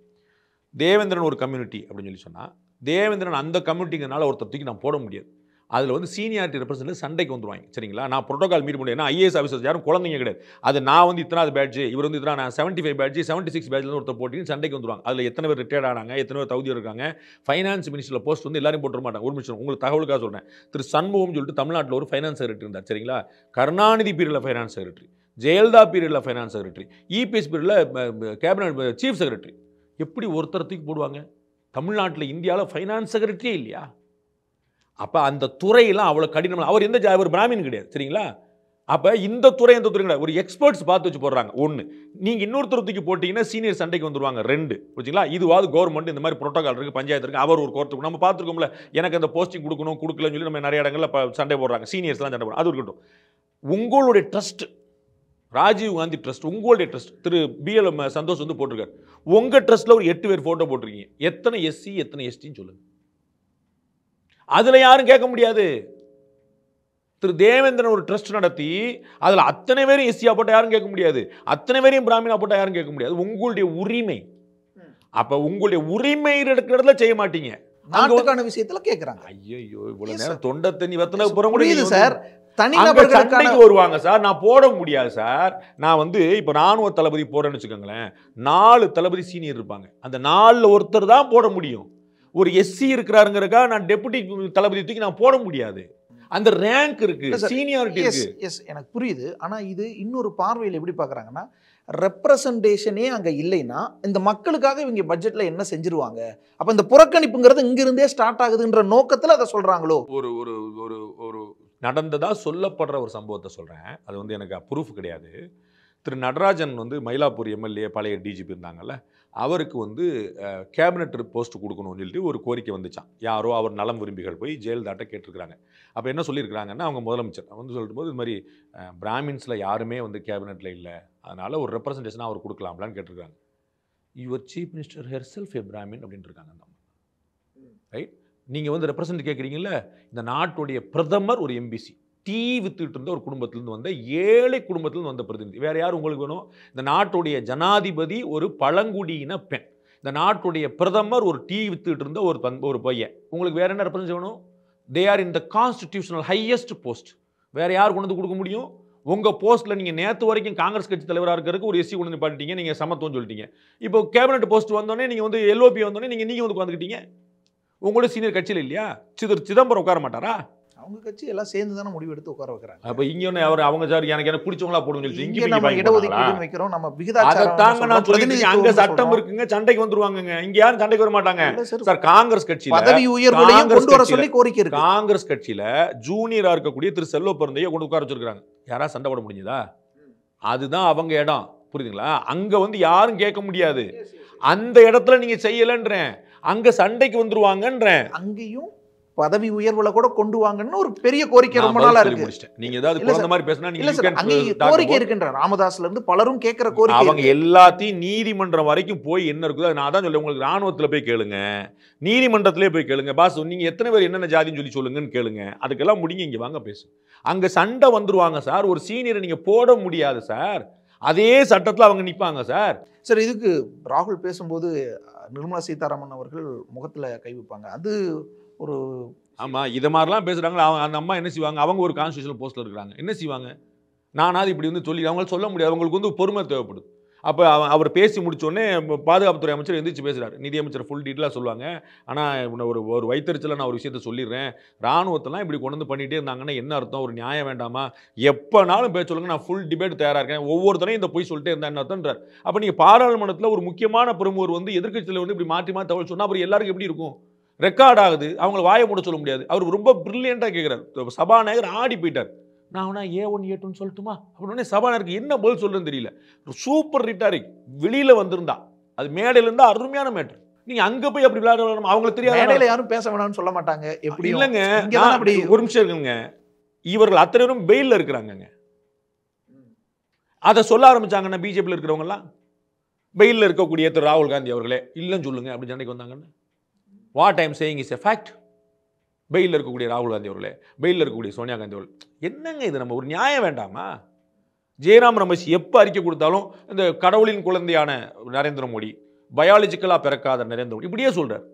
தேவேந்திரன் ஒரு கம்யூனிட்டி அப்படின்னு சொல்லி சொன்னா தேவேந்திரன் அந்த கம்யூனிட்டிங்கனால ஒருத்தர் தூக்கி நான் போட முடியாது. அதில் வந்து சீனியாரிட்டி ரெப்ரசன்ட் சண்டைக்கு வந்துருவாங்க. சரிங்களா? நான் ப்ரோட்டோகால் மீட் பண்ணி ஏன்னா ஐஏஎஸ் ஆஃபீஸர்ஸ் யாரும் குழந்தைங்க கிடையாது. அது நான் வந்து இத்தனாவது பேட்ச் இவர் வந்து இத்தனை நான் seventy five batch seventy six பேட்ச்ல ஒருத்தர் போட்டின்னு சண்டைக்கு வந்துருவாங்க. அதில் எத்தனை பேர் ரிட்டையர்ட் ஆனாங்க எத்தனை பேர் தகுதி இருக்காங்க ஃபைனான்ஸ் மினிஸ்டரில் போஸ்ட் வந்து எல்லாரும் போட்டுற மாட்டாங்க. ஒரு மிஷன் உங்களுக்கு தகவலுக்காக சொல்கிறேன் திரு சண்முகம் சொல்லிட்டு தமிழ்நாட்டில் ஒரு ஃபைனான்ஸ் செக்ரட்டரி இருந்தார். சரிங்களா? கருணாநிதி பீரியடில் ஃபைனான்ஸ் செக்ரட்டரி ஜெயலலிதா பீரியடில் ஃபைனான்ஸ் செக்ரட்டரி இபிஎஸ் பீரியடில் கேபினட் சீஃப் செக்ரட்டரி எப்படி ஒருத்தர் தூக்கி போடுவாங்க? தமிழ்நாட்டில் இந்தியாவில் ஃபைனான்ஸ் செக்ரட்டரியே இல்லையா? அப்போ அந்த துறையெல்லாம் அவ்வளோ கடினம் அவர் எந்த ஜா- அவர் பிராமின் கிடையாது சரிங்களா? அப்போ இந்த துறை இந்த துறை கிடையாது. ஒரு எக்ஸ்பர்ட்ஸ் பார்த்து வச்சு போடுறாங்க. ஒன்று நீங்கள் இன்னொருத்தர் தூக்கி போட்டிங்கன்னா சீனியர் சண்டைக்கு வந்துருவாங்க. ரெண்டு புரிஞ்சுங்களா? இதுவாது கவர்மெண்ட் இந்த மாதிரி புரோட்டோகால் இருக்குது பஞ்சாயத்து இருக்குது அவர் ஒரு கோர்த்துக்கு நம்ம பார்த்துருக்கோம்ல எனக்கு அந்த போஸ்டிங் கொடுக்கணும் கொடுக்கலன்னு சொல்லி நம்ம நிறைய இடங்களில் சண்டை போடுறாங்க. சீனியர்ஸ்லாம் சண்டை போடுறாங்க. அது இருக்கட்டும். உங்களுடைய ட்ரஸ்ட் ராஜீவ் காந்தி ட்ரஸ்ட் உங்களுடைய ட்ரஸ்ட் திரு பிஎல் சந்தோஷ் வந்து போட்டிருக்காரு. உங்கள் ட்ரஸ்ட்டில் ஒரு எட்டு பேர் ஃபோட்டோ போட்டிருக்கீங்க. எத்தனை எஸ்சி எத்தனை எஸ்டின்னு சொல்லுங்கள் அதில் யாரும் கேட்க முடியாது. திரு தேவேந்திரன் ஒரு ட்ரஸ்ட் நடத்தி அதில் அத்தனை பேரும் எஸ்சியா போட்டால் யாரும் கேட்க முடியாது. அத்தனை பேரையும் பிராமினா போட்டால் யாரும் கேட்க முடியாது. உங்களுடைய உரிமை. அப்போ உங்களுடைய உரிமை இருக்கிற இடத்துல செய்ய மாட்டீங்க. நாட்டுக்கான விஷயத்துல கேக்குறாங்க. ஐயோ இவ்வளவு நேரம் தொண்டை தண்ணி வெத்தனை Yes, புறம் நீங்க சார் சண்டைக்கு வருவாங்க சார் நான் போட முடியாது சார் நான் வந்து இப்போ ராணுவ தளபதி போறேன்னு வச்சுக்கோங்களேன். நாலு தளபதி சீனியர் இருப்பாங்க. அந்த நாலுல ஒருத்தர் தான் போட முடியும். ஒரு எஸ்சி இருக்கிறாருங்கிறக்கா நான் டெபுட்டி தளபதி தூக்கி நான் போட முடியாது. அந்த ரேங்க் இருக்கு சீனியாரிட்டி எஸ் எஸ் எனக்கு புரியுது. ஆனா இது இன்னொரு பார்வையில் எப்படி பார்க்கறாங்கன்னா ரெப்ரசன்டேஷனே அங்க இல்லைன்னா இந்த மக்களுக்காக இவங்க பட்ஜெட்ல என்ன செஞ்சிருவாங்க? அப்ப இந்த புறக்கணிப்புங்கிறது இங்க இருந்தே ஸ்டார்ட் ஆகுதுன்ற நோக்கத்துல அதை சொல்றாங்களோ? ஒரு ஒரு ஒரு ஒரு நடந்ததா சொல்லப்படுற ஒரு சம்பவத்தை சொல்றேன். அது வந்து எனக்கு ப்ரூஃப் கிடையாது. திரு நடராஜன் வந்து மயிலாப்பூர் எம்எல்ஏ பழைய டிஜிபி இருந்தாங்கல்ல அவருக்கு வந்து கேபினட் போஸ்ட் கொடுக்கணும்னு சொல்லிட்டு ஒரு கோரிக்கை வந்துச்சான் யாரோ அவர் நலம் விரும்பிகள் போய் ஜெயலலிதாட்ட கேட்டிருக்கிறாங்க. அப்போ என்ன சொல்லியிருக்கிறாங்கன்னா அவங்க முதலமைச்சர் வந்து சொல்லிட்டு போது இது மாதிரி பிராமின்ஸில் யாருமே வந்து கேபினெட்டில் இல்லை. அதனால் ஒரு ரெப்ரசன்டேஷனாக அவர் கொடுக்கலாம்லான்னு கேட்டிருக்காங்க your chief minister herself a Brahmin அப்படின்னு இருக்காங்க அந்த ரைட் நீங்கள் வந்து ரெப்ரசன்ட் கேட்குறீங்கல்ல இந்த நாட்டுடைய பிரதமர் ஒரு எம்பிசி டீ வித்துட்டு இருந்த ஒரு குடும்பத்திலேருந்து வந்த ஏழை குடும்பத்திலேருந்து வந்த பிரதிநிதி. வேறு யார் உங்களுக்கு வேணும்? இந்த நாட்டுடைய ஜனாதிபதி ஒரு பழங்குடியின பெண். இந்த நாட்டுடைய பிரதமர் ஒரு டீ வித்துட்டு இருந்த ஒரு பன் ஒரு பையன். உங்களுக்கு வேறு என்ன ரெப்ரசன்ட் வேணும்? They are in the constitutional highest post வேறு யார் கொண்டு வந்து கொடுக்க முடியும்? உங்கள் போஸ்ட்டில் நீங்கள் நேற்று வரைக்கும் காங்கிரஸ் கட்சி தலைவராக இருக்கிறதுக்கு ஒரு எஸ்சி கொண்டு வந்து நீங்கள் சமத்துவம் சொல்லிட்டீங்க. இப்போ கேபினட் போஸ்ட் வந்தோடனே நீங்கள் வந்து எல்ஓபி வந்தோடனே நீங்கள் நீங்கள் வந்து உட்காந்துக்கிட்டீங்க உங்களோட சீனியர் கட்சியில் இல்லையா? சிதர் சிதம்பரம் உட்கார மாட்டாரா? அவங்க கட்சி எல்லாம் சேர்ந்து தானே முடிவு எடுத்து உட்கார வைக்கிறாங்க. அப்ப இங்க ஒண்ணு அவர் அவங்க சார் எனக்கு எனக்கு பிடிச்சவங்களா போடுன்னு சொல்லிட்டு இங்க நம்ம இடஒதுக்கீடு வைக்கிறோம் நம்ம விகிதாச்சாரம் அதைத்தாங்க நான் இருக்கேன். அங்க சட்டம். இருக்குங்க சண்டைக்கு வந்துருவாங்கங்க. இங்க யாரும் சண்டைக்கு வர மாட்டாங்க. சார், காங்கிரஸ் கட்சியில பதவி உயர்வுலையும் கொண்டு வர சொல்லி கோரிக்கை இருக்கு. காங்கிரஸ் கட்சியில ஜூனியரா இருக்கக்கூடிய திரு செல்வ பிறந்தைய கொண்டு உட்கார வச்சிருக்காங்க யாரா சண்டை போட முடிஞ்சதா? அதுதான் அவங்க இடம். புரியுதுங்களா? அங்க வந்து யாரும் கேட்க முடியாது. அந்த இடத்துல நீங்க செய்யலன்றேன். அங்க சண்டைக்கு வந்துருவாங்கன்றேன். அங்கேயும் பதவி உயர்வுல கூட கொண்டு வாங்கன்னு ஒரு பெரிய கோரிக்கை ரொம்ப நாளா இருக்கு. நீங்க ஏதாவது குழந்தை. மாதிரி பேசினா நீங்க கோரிக்கை இருக்கின்ற ராமதாஸ்ல இருந்து பலரும் கேட்கிற கோரிக்கை அவங்க. எல்லாத்தையும் நீதிமன்றம் வரைக்கும் போய் என்ன இருக்குதோ நான் தான் சொல்ல உங்களுக்கு ராணுவத்துல போய் கேளுங்க. நீதிமன்றத்திலே போய் கேளுங்க. பாஸ் நீங்க எத்தனை பேர் என்னென்ன ஜாதின்னு சொல்லி சொல்லுங்கன்னு கேளுங்க. அதுக்கெல்லாம் முடிங்க இங்க வாங்க பேசு. அங்க சண்டை வந்துருவாங்க சார். ஒரு சீனியரை நீங்க போட முடியாது சார். அதே சட்டத்துல அவங்க நிப்பாங்க சார். சார் இதுக்கு ராகுல் பேசும்போது நிர்மலா சீதாராமன் அவர்கள் முகத்துல கை வைப்பாங்க. அது ஒரு ஆமாம் இதை மாதிரிலாம் பேசுகிறாங்க அவங்க அந்த அம்மா என்ன செய்வாங்க? அவங்க ஒரு கான்ஸ்டியூஷன் போஸ்ட்டில் இருக்கிறாங்க. என்ன செய்வாங்க? நானாவது இப்படி வந்து சொல்லி அவங்களால சொல்ல முடியாது. அவங்களுக்கு வந்து பொறுமை தேவைப்படுது. அப்போ அவர் பேசி முடிச்சோடனே பாதுகாப்புத்துறை அமைச்சர் எந்திரிச்சு பேசுகிறார் நிதியமைச்சர் ஃபுல் டீட்டெயிலாக சொல்லுவாங்க. ஆனால் ஒரு ஒரு வைத்தறிச்சல நான் ஒரு விஷயத்த சொல்லிடுறேன். ராணுவத்தெல்லாம் இப்படி கொண்டு வந்து பண்ணிகிட்டே இருந்தாங்கன்னா என்ன அர்த்தம்? ஒரு நியாயம் வேண்டாமா? எப்போனாலும் பேச சொல்லுங்க. நான் ஃபுல் டிபேட் தயாராக இருக்கேன். ஒவ்வொருத்தரையும் இந்த போய் சொல்லிட்டே இருந்தா என்ன அர்த்தம்ன்றார். அப்போ நீங்கள் பாராளுமன்றத்தில் ஒரு முக்கியமான பிரமுகர் வந்து எதிர்க்கட்சியில் வந்து இப்படி மாற்றி மாற்றி தகவல் சொன்னால் அப்புறம் எல்லாருக்கும் எப்படி இருக்கும்? ரெக்கார்ட் ஆகுது. அவங்கள வாயை மூட சொல்ல முடியாது. அவர் ரொம்ப பிரில்லியண்டாக கேட்குறாரு சபாநாயகர் ஆடி போயிட்டார். நான் வேணா ஏ ஒன் ஏ டூன்னு சொல்லட்டுமா? அப்படின்னு சபாநாயகருக்கு என்ன பதில் சொல்றதுன்னு தெரியல. சூப்பர் ரிட்டாரிக் வெளியில வந்திருந்தா. அது மேடையில இருந்தா அருமையான மேட்டர். நீங்க அங்க போய் அப்படி விளையாட அவங்களுக்கு தெரியாது? யாரும் பேச வேணாம்னு சொல்ல மாட்டாங்க. எப்படி இல்லைங்க. அப்படி ஒரு நிமிஷம் இருக்குங்க இவர்கள் அத்தனை பேரும் பெயில்ல இருக்கிறாங்கங்க. அதை சொல்ல ஆரம்பிச்சாங்கன்னா பிஜேபியில் இருக்கிறவங்க எல்லாம் பெயில்ல இருக்கக்கூடிய திரு ராகுல் காந்தி அவர்களே இல்லைன்னு சொல்லுங்க. அப்படி சண்டைக்கு வந்தாங்கன்னு. What I'm saying is a fact பெயிலில் இருக்கக்கூடிய ராகுல் காந்தி அவர்களே பெயிலில் இருக்கக்கூடிய சோனியா காந்தி அவர்கள் என்னங்க இது நம்ம ஒரு நியாயம் வேண்டாமா? ஜெயராம் ரமேஷ் எப்போ அறிக்கை கொடுத்தாலும் இந்த கடவுளின் குழந்தையான நரேந்திர மோடி பயாலஜிக்கலாக பிறக்காத நரேந்திர மோடி இப்படியே சொல்கிறார்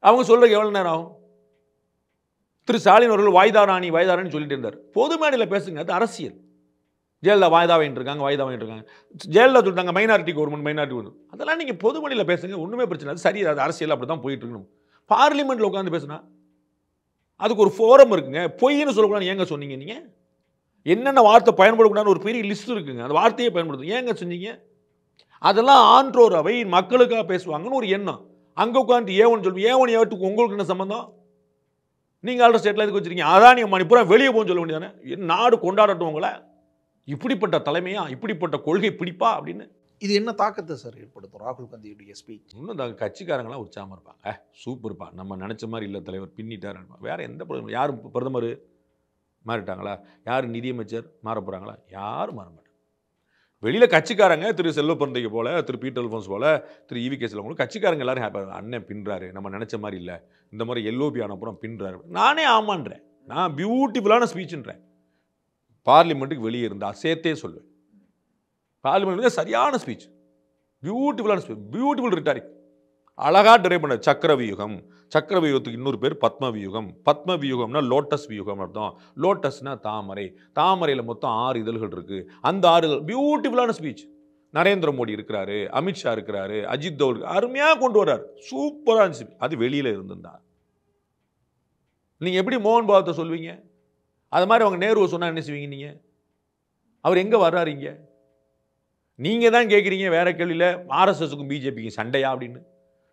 அவங்க சொல்றதுக்கு எவ்வளோ நேரம் ஆகும்? திரு ஸ்டாலின் அவர்கள் வாய்தாராணி வாய்தாராணி சொல்லிட்டு இருந்தார். பொது மேடையில் பேசுங்க அது அரசியல். ஜெயலலிதா வாய்தா வாங்கிட்டு இருக்காங்க வாய்தா வாங்கிட்டு இருக்காங்க ஜெயலலிதா சொல்லிட்டாங்க மைனாரிட்டி கவர்மெண்ட் மைனாரிட்டி கவர்மெண்ட் அதெல்லாம் நீங்கள் பொது பேசுங்க ஒன்றுமே பிரச்சனை இல்லை. அது சரி அது அரசியல் அப்படி தான் போயிட்டு இருக்கணும் பார்லிமெண்ட்டில் உட்காந்து பேசுனா அதுக்கு ஒரு ஃபோரம் இருக்குங்க. பொய்ன்னு சொல்லக்கூடாது ஏங்க சொன்னீங்க நீங்கள் என்னென்ன வார்த்தை பயன்படக்கூடாதுன்னு ஒரு பெரிய லிஸ்ட் இருக்குங்க. அந்த வார்த்தையை பயன்படுத்தும் ஏங்க சொன்னீங்க அதெல்லாம் ஆன்றோர் அவை மக்களுக்காக பேசுவாங்கன்னு ஒரு எண்ணம். அங்கே உட்காந்து ஏவன் சொல்லுவோம் ஏவன் ஏவட்டுக்கு உங்களுக்கு என்ன சம்மந்தம் நீங்கள் ஆல்ரெடி ஸ்டேட்டில் எதுக்கு வச்சிருக்கீங்க? அதானி நீங்கள் பூரா வெளியே போகணும்னு சொல்ல வேண்டியதானே என் நாடு கொண்டாடட்டும் உங்களை. இப்படிப்பட்ட தலைமையா? இப்படிப்பட்ட கொள்கை பிடிப்பா? அப்படின்னு. இது என்ன தாக்கத்தை சார் ஏற்படுத்தும்? ராகுல் காந்தியுடைய ஸ்பீச் இன்னும் இந்த கட்சிக்காரங்களாம் உற்சாகமாக இருப்பாங்க. "ஏ, சூப்பர்ப்பா. நம்ம நினச்ச மாதிரி இல்லை தலைவர். பின்னிட்டார் வேற எந்த பிரதமர்? யார் பிரதமர்? மாறிட்டாங்களா? யார் நிதியமைச்சர்? மாற போகிறாங்களா யாரும் மாற மாட்டாங்க வெளியில் கட்சிக்காரங்க திரு செல்வ பிறந்தைக்கு போல திரு பீட்டர் அல்ஃபோன்ஸ் போல திரு இவி கே செல்வங்களும் கட்சிக்காரங்க எல்லாரும் ஆ, அண்ணன் பின்றாரு. நம்ம நினச்ச மாதிரி இல்லை. இந்த மாதிரி எல்ஓபி ஆனப்புறம் பின்றாரு. நானே ஆமான்றேன். நான் பியூட்டிஃபுல்லான ஸ்பீச்சுன்றேன் பார்லிமெண்ட்டுக்கு வெளியே இருந்தால் சேர்த்தே சொல்லுவேன். பார்லிமெண்ட் சரியான ஸ்பீச் பியூட்டிஃபுல்லான ஸ்பீச் பியூட்டிஃபுல் ரிட்டாரிக் அழகாக டிரைவ் பண்ண சக்கர வியூகம் சக்கர வியூகத்துக்கு இன்னொரு பேர் பத்ம வியூகம் பத்ம வியூகம்னா லோட்டஸ் வியூகம் அர்த்தம். லோட்டஸ்னா தாமரை. தாமரையில் மொத்தம் ஆறு இதழ்கள் இருக்குது அந்த ஆறு இதழ் பியூட்டிஃபுல்லான ஸ்பீச் நரேந்திர மோடி இருக்கிறாரு அமித்ஷா இருக்கிறாரு அஜித் தோல் அருமையாக கொண்டு வர்றார். சூப்பராக இருந்துச்சு அது வெளியில் இருந்திருந்தா. நீங்கள் எப்படி மோகன் பாகத்தை சொல்வீங்க? அது மாதிரி அவங்க நேருவை சொன்னால் என்ன செய்வீங்க நீங்கள் அவர் எங்கே வர்றாரு இங்கே? நீங்கள் தான் கேட்குறீங்க வேறு கேள்வியில் ஆர்எஸ்எஸுக்கும் பிஜேபிக்கும் சண்டையா அப்படின்னு.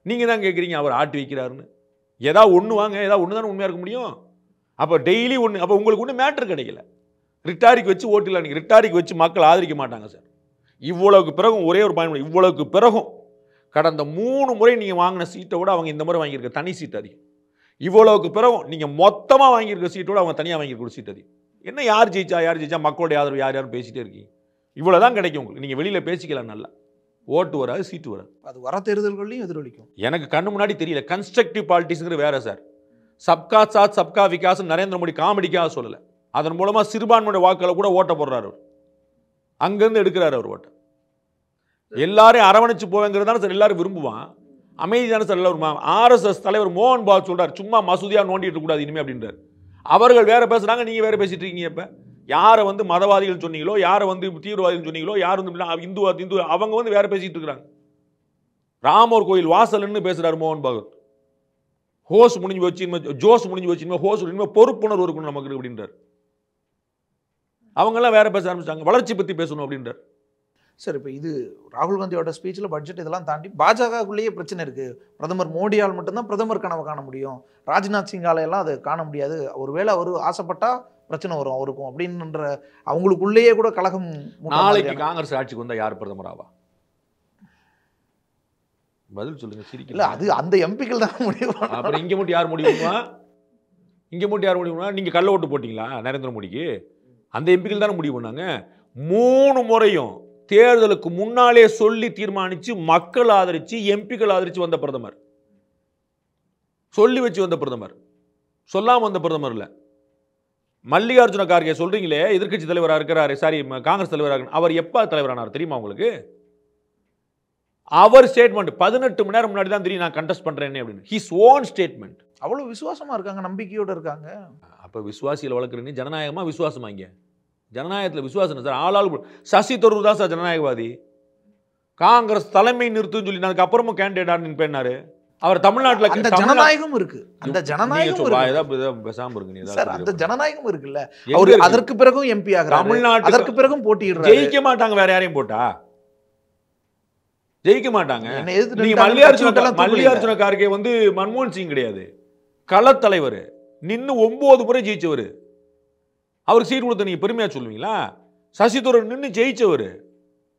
நீங்கள் தான் கேட்குறீங்க அவர் ஆட்டி வைக்கிறாருன்னு. ஏதா ஒன்று வாங்க ஏதா ஒன்று தானே உண்மையாக இருக்க முடியும்? அப்போ டெய்லி ஒன்று அப்போ உங்களுக்கு ஒன்றும் மேட்ரு கிடைக்கல. ரிட்டாரிக் வச்சு ஓட்டில் நீங்கள் ரிட்டாரிக் வச்சு மக்கள் ஆதரிக்க மாட்டாங்க சார். இவ்வளவுக்கு பிறகும் ஒரே ஒரு பயன் இவ்வளவுக்கு பிறகும் கடந்த மூணு முறை நீங்கள் வாங்கின சீட்டை விட அவங்க இந்த முறை வாங்கியிருக்க தனி சீட் அதிகம். இவ்வளவுக்கு பிறகும் நீங்கள் மொத்தமாக வாங்கியிருக்க சீட்டோட அவங்க தனியாக வாங்கியிருக்க சீட் அதிகம் என்ன யார் ஜெயிச்சா யார் ஜெயிச்சா மக்களுடைய ஆதரவு யார் யாரும் பேசிட்டே இருக்கீங்க. இவ்வளோ தான் கிடைக்கும் உங்களுக்கு. நீங்கள் வெளியில் பேசிக்கலாம் நல்லா. ஓட்டு வராது சீட்டு வராது. அது வர தேர்தல்கள்லையும் எதிரொலிக்கும். எனக்கு கண்ணு முன்னாடி தெரியல. கன்ஸ்ட்ரக்டிவ் பாலிட்டிக்ஸ்ங்கிற வேற சார் சப்கா சாத் சப்கா விகாஸ் நரேந்திர மோடி காமெடிக்காக சொல்லல. அதன் மூலமா சிறுபான்மையோட வாக்களை கூட ஓட்ட போடுறாரு அவர். அங்கிருந்து எடுக்கிறாரு அவர் ஓட்டை. எல்லாரையும் அரவணைச்சு போவேங்கிறது தானே சார் எல்லாரும் விரும்புவான். அமைதியான தானே சார் ஆர்எஸ்எஸ் தலைவர் மோகன் பாபு சொல்கிறார் சும்மா மசூதியாக நோண்டிட்டு இருக்கக்கூடாது கூடாது இனிமே அப்படின்றார். அவர்கள் வேறு பேசுகிறாங்க நீங்கள் வேறு பேசிகிட்டு இருக்கீங்க இப்போ. யாரை வந்து மதவாதிகள் சொன்னீங்களோ யாரை வந்து தீவிரவாதிகள் சொன்னீங்களோ யார் வந்து இந்துவா இந்து இந்து அவங்க வந்து வேறு பேசிகிட்டு இருக்கிறாங்க. ராமர் கோயில் வாசல்னு பேசுகிறார் மோகன் பகவத். ஹோஸ் முடிஞ்சு வச்சு இனிமேல் ஜோஸ் முடிஞ்சு வச்சு இனிமேல் ஹோஸ் இனிமேல் பொறுப்புணர்வு இருக்கணும் நமக்கு அப்படின்றார். அவங்கெல்லாம் வேறு பேச ஆரம்பிச்சிட்டாங்க வளர்ச்சி பற்றி பேசணும் அப்படின்றார். சார் இப்போ இது ராகுல் காந்தியோட ஸ்பீச்சில் பட்ஜெட் இதெல்லாம் தாண்டி பாஜகக்குள்ளேயே பிரச்சனை இருக்கு. பிரதமர் மோடியால் மட்டும்தான் பிரதமர் கனவை காண முடியும். ராஜ்நாத் சிங்கால எல்லாம் அது காண முடியாது. ஒருவேளை அவர் ஆசைப்பட்டா பிரச்சனை வரும் அவருக்கும் அப்படின்ற அவங்களுக்குள்ளேயே கூட கழகம் நாளைக்கு காங்கிரஸ் ஆட்சிக்கு வந்தா யார் பிரதமர் ஆவா? பதில் சொல்லுங்க இல்ல சிரிக்கல அது அந்த எம்பிக்கள் தான் முடிவு. அப்புறம் இங்க மட்டும் யார் முடியுமா இங்க மட்டும் யார் முடியுமா நீங்க கள்ள ஓட்டு போட்டீங்களா நரேந்திர மோடிக்கு? அந்த எம்பிக்கள் தானே முடிவு பண்ணாங்க? மூணு முறையும் தேர்தலுக்கு முன்னாலே சொல்லி தீர்மானிச்சு மக்கள் ஆதரிச்சு எம்பிக்கள் ஆதரிச்சு வந்த பிரதமர். சொல்லி வச்சு வந்த பிரதமர். சொல்லாம வந்த பிரதமர் இல்ல. மல்லிகார்ஜுன கார்கே சொல்றீங்களே எதிர்க்கட்சி தலைவரா இருக்கிறாரு சாரி காங்கிரஸ் தலைவரா இருக்கு- அவர் எப்ப தலைவரானார் தெரியுமா உங்களுக்கு? அவர் ஸ்டேட்மெண்ட் பதினெட்டு மணி நேரம் முன்னாடி தான் தெரியும் நான் கண்டெஸ்ட் பண்றேன் அப்படின்னு. ஹிஸ் ஓன் ஸ்டேட்மெண்ட் அவ்வளவு விசுவாசமா இருக்காங்க நம்பிக்கையோட இருக்காங்க. அப்ப விசுவாசிகளை வளர்க்குறீங்க ஜனநாயகமா விசுவாசமா இங்க? ஜனநாயகத்துல விசுவாசம் சார்? ஆளாள் போ- சசி தரூர் தான் சார் ஜனநாயகவாதி. காங்கிரஸ் தலைமை நிறுத்துன்னு சொல்லி அதுக்கு அப்புறமும் கேண்டிடேட் நிற்பேன்னாரு அவர் தமிழ்நாட்டுல அந்த ஜனநாயகம் இருக்கு. அந்த ஜனநாயகம் பேசாம இருக்கு சார் அந்த. ஜனநாயகம் இருக்குல்ல. அவர்? அதற்கு பிறகும் எம்பி ஆகிறாரு. தமிழ்நாட்டுக்கு அதற்கு பிறகும் போட்டியிடுறாரு. ஜெயிக்க மாட்டாங்க வேற யாரையும் போட்டா? ஜெயிக்க மாட்டாங்க. நீங்க மல்லிகார்ஜுன. மல்லிகார்ஜுன கார்கே வந்து மன்மோகன் சிங் கிடையாது. களத்தலைவர். நின்னு ஒன்பது முறை ஜெயிச்சவர். அவருக்கு சீட் கொடுத்த நீங்க பெருமையா சொல்லுவீங்களா? சசி தரூர் நின்னு ஜெயிச்சவர்.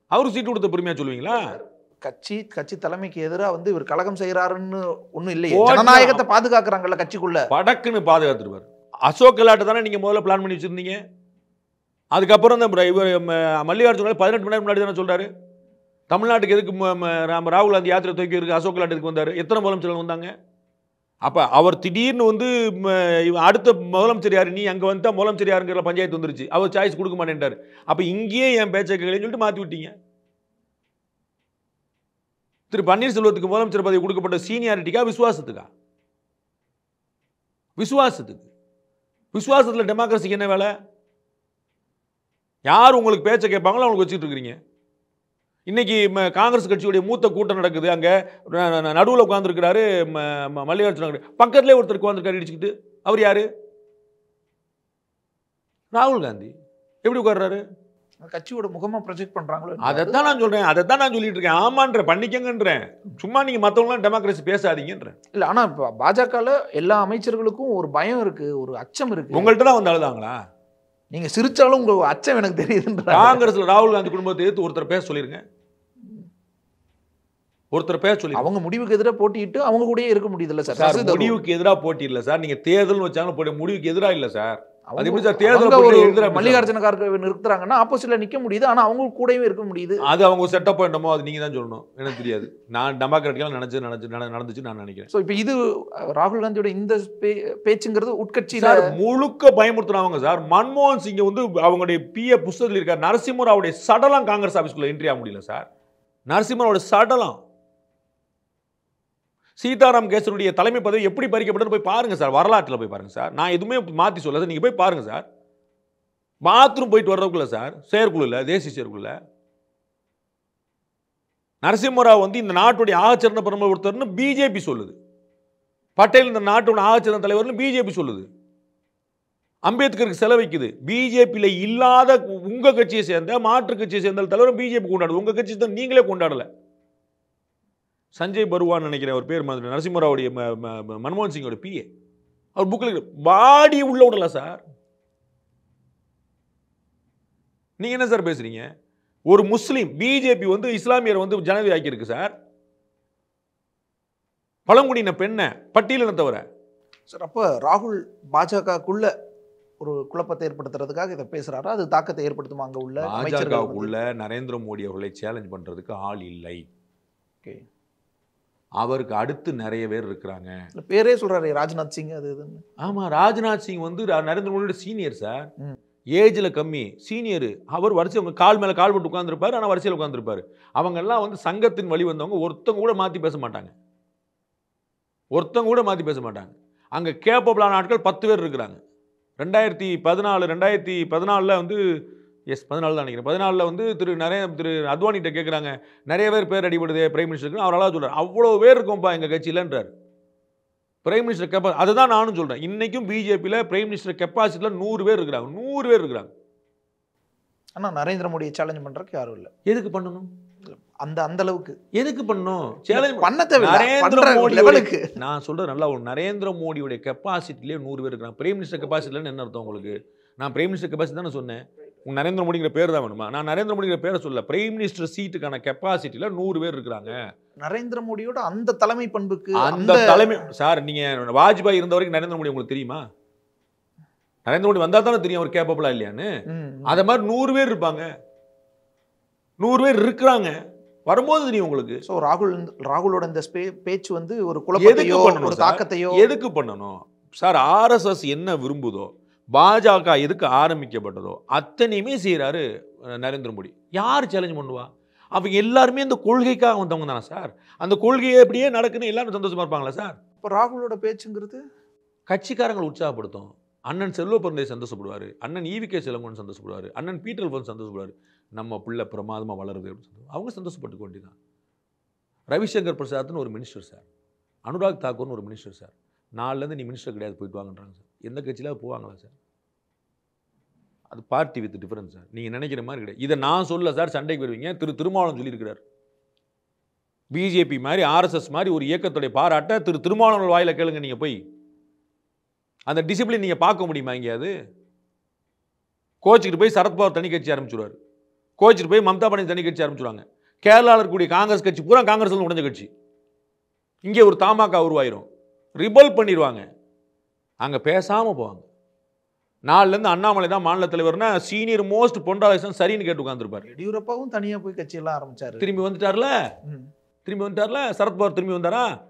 அவருக்கு சீட் கொடுத்த பெருமையா சொல்லுவீங்களா? கட்சி கட்சி தலைமைக்கு எதிரா வந்து இவர் கலகம் செய்யறாருன்னு ஒண்ணும் இல்லையே. ஓட்டு- ஜனநாயகத்தை பாதுகாக்கிறாங்கல்ல கட்சிக்குள்ள. படக்குன்னு பாதுகாத்துருவார். அசோக் கெலாட்டை தானே நீங்க முதல்ல பிளான் பண்ணி வச்சிருந்தீங்க? அதுக்கப்புறம் இந்த இவர் மல்லிகார்ஜுன பதினெட்டு மணி நேரம் முன்னாடி தானே சொல்றாரு? தமிழ்நாட்டுக்கு எதுக்கு ம- ம- ராம- ராகுல் காந்தி யாத்திரை தூக்கி இருக்கு? அசோக் கெலாட் எதுக்கு வந்தாரு? எத்தனை முதலமைச்சர்கள் வந்தாங்க? அப்போ அவர் திடீர்னு வந்து அடுத்த முதலமைச்சர் யார்? நீ அங்கே வந்தால் முதலமைச்சர் யாருங்கிற பஞ்சாயத்து வந்துருச்சு. அவர் சாய்ஸ் கொடுக்க மாட்டேன்ட்டார். அப்போ இங்கேயே என் பேச்சை கேட்கலன்னு சொல்லிட்டு மாற்றி விட்டீங்க. திரு பன்னீர்செல்வத்துக்கு முதலமைச்சர் பதவி கொடுக்கப்பட்ட சீனியாரிட்டிக்கா விசுவாசத்துக்கா? விசுவாசத்துக்கு. விசுவாசத்தில் டெமோக்ரஸிக்கு என்ன வேலை? யார் உங்களுக்கு பேச்சை கேட்பாங்களோ அவங்களுக்கு வச்சுட்டு இருக்கிறீங்க. இன்னைக்கு ம- காங்கிரஸ் கட்சியுடைய மூத்த கூட்டம் நடக்குது. அங்க நடுவில் உட்காந்துருக்கிறாரு மல்லிகார்ஜுன. பக்கத்துலயே ஒருத்தர் உட்காந்துருக்காரு இடிச்சுக்கிட்டு. அவர் யாரு? ராகுல் காந்தி. எப்படி உட்கார்றாரு? கட்சியோட முகமா ப்ரொஜெக்ட் பண்றாங்களோ அதைத்தான் நான் சொல்றேன். அதைத்தான் நான் சொல்லிட்டு இருக்கேன். ஆமான்ற பண்ணிக்கங்கன்றேன். சும்மா நீங்க மத்தவங்களாம் டெமோக்ரஸி பேசாதீங்கன்றேன். இல்ல ஆனா இப்ப பாஜகல எல்லா அமைச்சர்களுக்கும் ஒரு பயம் இருக்கு ஒரு அச்சம் இருக்கு. உங்கள்கிட்ட தான் வந்து அழுதாங்களா? நீங்க சிரிச்சாலும் உங்க அச்சம் எனக்கு தெரியுதுன்ற காங்கிரஸ்ல ராகுல் காந்தி குடும்பத்தை எதிர்த்து ஒருத்தர் பேச சொல்லிருங்க. ஒருத்தர் பேச சொல்லி அவங்க முடிவுக்கு எதிராக போட்டியிட்டு அவங்க கூடயே இருக்க முடியுதுல்ல சார். சார். முடிவுக்கு எதிரா போட்டி இல்ல சார். நீங்க தேர்தல் வச்சாலும் போட்டி முடிவுக்கு எதிரா இல்ல சார். அது எப்படி சார்? தேர்தலை மல்லிகார்ஜுன கார்கே நிறுத்துறாங்கன்னா ஆப்போசிட்ல நிக்க முடியுது. ஆனா அவங்க கூடவே இருக்க முடியுது. அது அவங்க செட்டப் என்னமோ அது நீங்க தான் சொல்லணும். எனக்கு தெரியாது. நான் டெமோக்ராட்டிக்கலா நினைச்சு நினைச்சு நட- நடந்துச்சு நான் நினைக்கிறேன். சோ இப்போ இது ராகுல் காந்தியோட இந்த பேச்சுங்கிறது உட்கட்சியில சார் முழுக்க பயமுறுத்துறாங்க சார். மன்மோகன் சிங் வந்து அவங்களுடைய பிஏ புஸ்தகத்தில் இருக்கார். நரசிம்மராவுடைய சடலம் காங்கிரஸ் ஆபீஸ்க்குள்ள என்ட்ரி ஆக முடியல சார். நரசிம்மராவுடைய சடலம். சீதாராம் கேசருடைய தலைமை பதவி எப்படி பறிக்கப்பட்டது போய் பாருங்கள் சார் வரலாற்றில் போய் பாருங்கள் சார். நான் எதுவுமே மாற்றி சொல்ல சார் நீங்கள் போய் பாருங்கள் சார். பாத்ரூம் போயிட்டு வர்றதுக்குள்ள சார் செயற்குழுல தேசிய செயற்குழுல நரசிம்மராவ் வந்து இந்த நாட்டுடைய ஆகச்சிறந்த பிரதமர் ஒருத்தர்னு பிஜேபி சொல்லுது. பட்டேல் இந்த நாட்டோட ஆகச்சிறந்த தலைவர்னு பிஜேபி சொல்லுது. அம்பேத்கருக்கு செலவைக்குது பிஜேபியில் இல்லாத உங்கள் கட்சியை சேர்ந்த மாற்று கட்சியை சேர்ந்த தலைவர் பிஜேபி கொண்டாடுது. உங்கள் கட்சி தான் நீங்களே கொண்டாடல. சஞ்சய் பருவான்னு நினைக்கிறேன் அவர் பேர் நரசிம்மராவுடைய மன்மோகன் சிங்கோட பிஏ அவர் புக்கில் பாடி உள்ள விடல சார் நீங்க என்ன சார் பேசுறீங்க? ஒரு முஸ்லீம் பிஜேபி வந்து இஸ்லாமியர் வந்து ஜனவரி ஆக்கியிருக்கு சார் பழங்குடியின பெண்ணை பட்டியலினத்தவரை சார் அப்ப ராகுல் பாஜகக்குள்ள ஒரு குழப்பத்தை ஏற்படுத்துறதுக்காக இதை பேசுறாரு? அது தாக்கத்தை ஏற்படுத்துமா அங்க உள்ள? பாஜகவுக்குள்ள நரேந்திர மோடி அவர்களை சேலஞ்ச் பண்றதுக்கு ஆள் இல்லை. Okay. அவருக்கு அடுத்து நிறைய பேர் இருக்கிறாங்க. பேரே சொல்றாரு ராஜ்நாத் சிங் அது இதுன்னு. ஆமா ராஜ்நாத் சிங் வந்து நரேந்திர மோடியோட சீனியர் சார். ஏஜ்ல கம்மி. சீனியர் அவர் வரிசை அவங்க கால் மேல கால் போட்டு உட்காந்துருப்பாரு ஆனா வரிசையில் உட்காந்துருப்பாரு அவங்க எல்லாம் வந்து சங்கத்தின் வழி வந்தவங்க ஒருத்தங்க கூட மாத்தி பேச மாட்டாங்க. ஒருத்தங்க கூட மாத்தி பேச மாட்டாங்க. அங்க கேப்பபிளான ஆட்கள் பத்து பேர் இருக்கிறாங்க. ரெண்டாயிரத்தி பதினாலு ரெண்டாயிரத்தி பதினாலில் வந்து எஸ் பதினாலு தான் நினைக்கிறேன். பதினாலில் வந்து திரு நிறைய திரு அத்வானிகிட்ட கேட்குறாங்க நிறைய பேர் பேர் அடிபடுது பிரைம் மினிஸ்டருக்கு அவர் அழகா சொல்றாரு. அவ்வளோ பேர் இருக்கும்பா எங்கள் கட்சியிலன்றார் பிரைம் மினிஸ்டர் கெப்பா அதுதான் நானும் சொல்கிறேன் இன்னைக்கும் பிஜேபியில் பிரைம் மினிஸ்டர் கெப்பாசிட்டியில் நூறு பேர் இருக்கிறாங்க. நூறு பேர் இருக்கிறாங்க. ஆனா நரேந்திர மோடியை சேலஞ்ச் பண்றதுக்கு யாரும் இல்ல. எதுக்கு பண்ணணும்? அந்த அந்த அளவுக்கு. எதுக்கு பண்ணணும்? சேலஞ்ச் பண்ண தேவையில்ல. நரேந்திர மோடி லெவலுக்கு நான் சொல்றது நல்லா ஒரு நரேந்திர மோடியுடைய கெப்பாசிட்டிலே நூறு பேர் இருக்கிறாங்க. பிரைம் மினிஸ்டர் கெப்பாசிட்டிலன்னு என்ன அர்த்தம் உங்களுக்கு? நான் பிரைம் மினிஸ்டர் கெப்பாசிட்டி தானே சொன்னேன். நரேந்திர மோடிங்கிற பேர் தான் வேணுமா? நான் நரேந்திர மோடிங்கிற பேரை சொல்ல பிரைம் மினிஸ்டர் சீட்டுக்கான கெப்பாசிட்டியில் நூறு பேர் இருக்கிறாங்க. நரேந்திர மோடியோட அந்த தலைமை பண்புக்கு அந்த தலைமை சார் நீங்க வாஜ்பாய் இருந்த வரைக்கும் நரேந்திர மோடி உங்களுக்கு தெரியுமா? நரேந்திர மோடி வந்தா தானே தெரியும் அவர் கேப்பபிளா இல்லையான்னு. அத மாதிரி நூறு பேர் இருப்பாங்க. நூறு பேர் இருக்கிறாங்க. வரும்போது தெரியும் உங்களுக்கு. சோ ராகுல் ராகுலோட இந்த பேச்சு வந்து ஒரு குழப்பத்தையோ ஒரு? தாக்கத்தையோ? எதுக்கு பண்ணணும்? சார் ஆர்எஸ்எஸ் என்ன விரும்புதோ பாஜக எதுக்கு ஆரம்பிக்கப்பட்டதோ அத்தனையுமே செய்கிறாரு நரேந்திர மோடி. யார் சேலஞ்ச் பண்ணுவா? அவங்க எல்லாருமே இந்த கொள்கைக்காக வந்தவங்க தானே சார். அந்த கொள்கையை எப்படியே நடக்குன்னு எல்லாரும் சந்தோஷமா இருப்பாங்களா சார்? இப்போ ராகுலோட பேச்சுங்கிறது? கட்சிக்காரங்களை உற்சாகப்படுத்தும். அண்ணன் செல்வ பிறந்தே சந்தோஷப்படுவார். அண்ணன் ஈவிகே செலவன் சந்தோஷப்படுவார். அண்ணன் பீட்டர் ஃபன் சந்தோஷப்படுவார். நம்ம பிள்ளை பிரமாதமாக வளருது அப்படின்னு சொல்லி அவங்க சந்தோஷப்பட்டுக்க வேண்டியதான் ரவிசங்கர் பிரசாத்னு ஒரு மினிஸ்டர் சார். அனுராக் தாக்கூர்னு ஒரு மினிஸ்டர் சார். நாலுலேருந்து நீ மினிஸ்டர் கிடையாது போயிட்டு வாங்கன்றாங்க சார். எந்த கட்சியில் போவாங்களா சார்? அது பார்ட்டி வித் டிஃபரன்ஸ் சார். நீங்கள் நினைக்கிற மாதிரி கிடையாது. இதை நான் சொல்ல சார் சண்டைக்கு வருவீங்க. திரு திருமாவளவன் சொல்லியிருக்கிறார். பிஜேபி மாதிரி ஆர்எஸ்எஸ் மாதிரி ஒரு இயக்கத்துடைய பாராட்ட திரு திருமாவளவன் வாயில கேளுங்க நீங்கள் போய். அந்த டிசிப்ளின் நீங்கள் பார்க்க முடியுமா எங்கேயாவது? கோச்சிக்கிட்டு போய் சரத்பவார் தனி கட்சி ஆரம்பிச்சுடுவார் கோச்சிட்டு போய் மம்தா பானி தனி கட்சி ஆரம்பிச்சுடுவாங்க கேரளாவில் இருக்கக்கூடிய காங்கிரஸ் கட்சி பூரா காங்கிரஸ் உடஞ்ச கட்சி. இங்கே ஒரு தாமாக்கா உருவாயிரும். ரிபல் பண்ணிடுவாங்க அங்கே பேசாமல் போவாங்க. நாலுலேருந்து அண்ணாமலை தான் மாநில தலைவர்னா சீனியர் மோஸ்ட் பொண்டாலேசன் சரின்னு கேட்டு உட்காந்துருப்பார் எடியூரப்பாவும் தனியா போய் கட்சியெல்லாம் ஆரம்பிச்சாரு. திரும்பி வந்துட்டார்ல. திரும்பி வந்துட்டார்ல? சரத்பவார் திரும்பி வந்தாரா?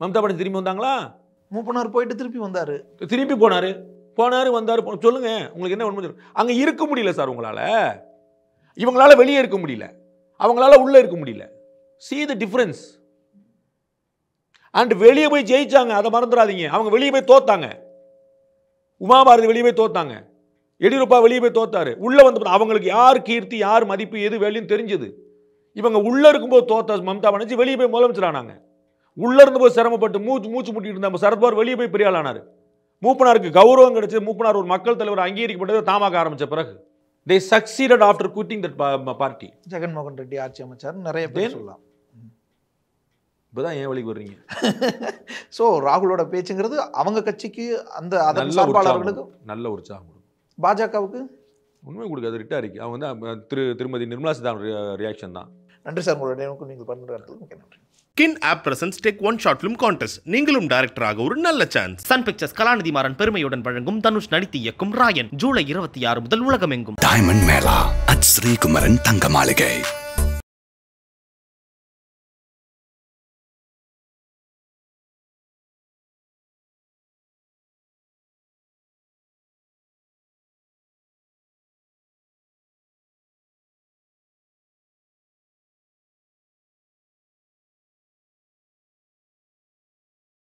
மம்தா பானர்ஜி திரும்பி வந்தாங்களா? மூப்பனார் போயிட்டு திருப்பி வந்தாரு. திரும்பி போனாரு. போனாரு வந்தாரு போ- சொல்லுங்க உங்களுக்கு என்ன உண்மை. அங்க இருக்க முடியல சார் உங்களால. இவங்களால வெளியே இருக்க முடியல. அவங்களால உள்ள இருக்க முடியல. See the difference. அண்ட் வெளியே போய் ஜெயிச்சாங்க அதை மறந்துடாதீங்க. அவங்க வெளியே போய் தோத்தாங்க. உமாபாரதி வெளியே போய் தோத்தாங்க. எடியூரப்பா வெளியே போய் தோத்தாரு. உள்ள வந்து அவங்களுக்கு யார் கீர்த்தி யார் மதிப்பு எது வேலைன்னு தெரிஞ்சது. இவங்க உள்ள இருக்கும்போது தோத்த மம்தா பானர்ஜி வெளியே போய் முதலமைச்சரானாங்க. உள்ள இருந்தபோது சிரமப்பட்டு மூச்சு மூச்சு முட்டிட்டு இருந்த நம்ம சரத்பவார் வெளியே போய் பெரிய ஆளானாரு மூப்பனாருக்கு கௌரவம் கிடைச்சது. மூப்பனார் ஒரு மக்கள் தலைவர் அங்கீகரிக்கப்பட்டது தாமாக ஆரம்பிச்ச பிறகு. They succeeded after quitting that party Jaganmohan Reddy ஆட்சி அமைச்சார் நிறைய பேர் சொல்லலாம். இப்போதான் ஏன் வழிக்கு வர்றீங்க சோ ராகுலோட பேச்சுங்கிறது அவங்க கட்சிக்கு அந்த அதன் நல்ல உற்சாகம் சார்பாளர்களுக்கு. நல்ல உற்சாகம் கொடுக்கும். பாஜகவுக்கு? உண்மை கொடுக்காது ரிட்டாரிக்கு அவங்க வந்து திரு திருமதி நிர்மலா சீதாராமன் ரியாக்ஷன் தான். நன்றி சார் உங்களுடைய நீங்கள் பண்ணுறது நன்றி. கின் app presence take one short film contest நீங்களும் டைரக்டர் ஆக ஒரு நல்ல chance Sun Pictures Kalanithi Maran பெருமையுடன் வழங்கும் தனுஷ் நடித்து இயக்கும் ராயன். ஜூலை இருபத்தி ஆறு முதல் உலகமெங்கும். Diamond Mela at Sri Kumaran Tanga Maligai.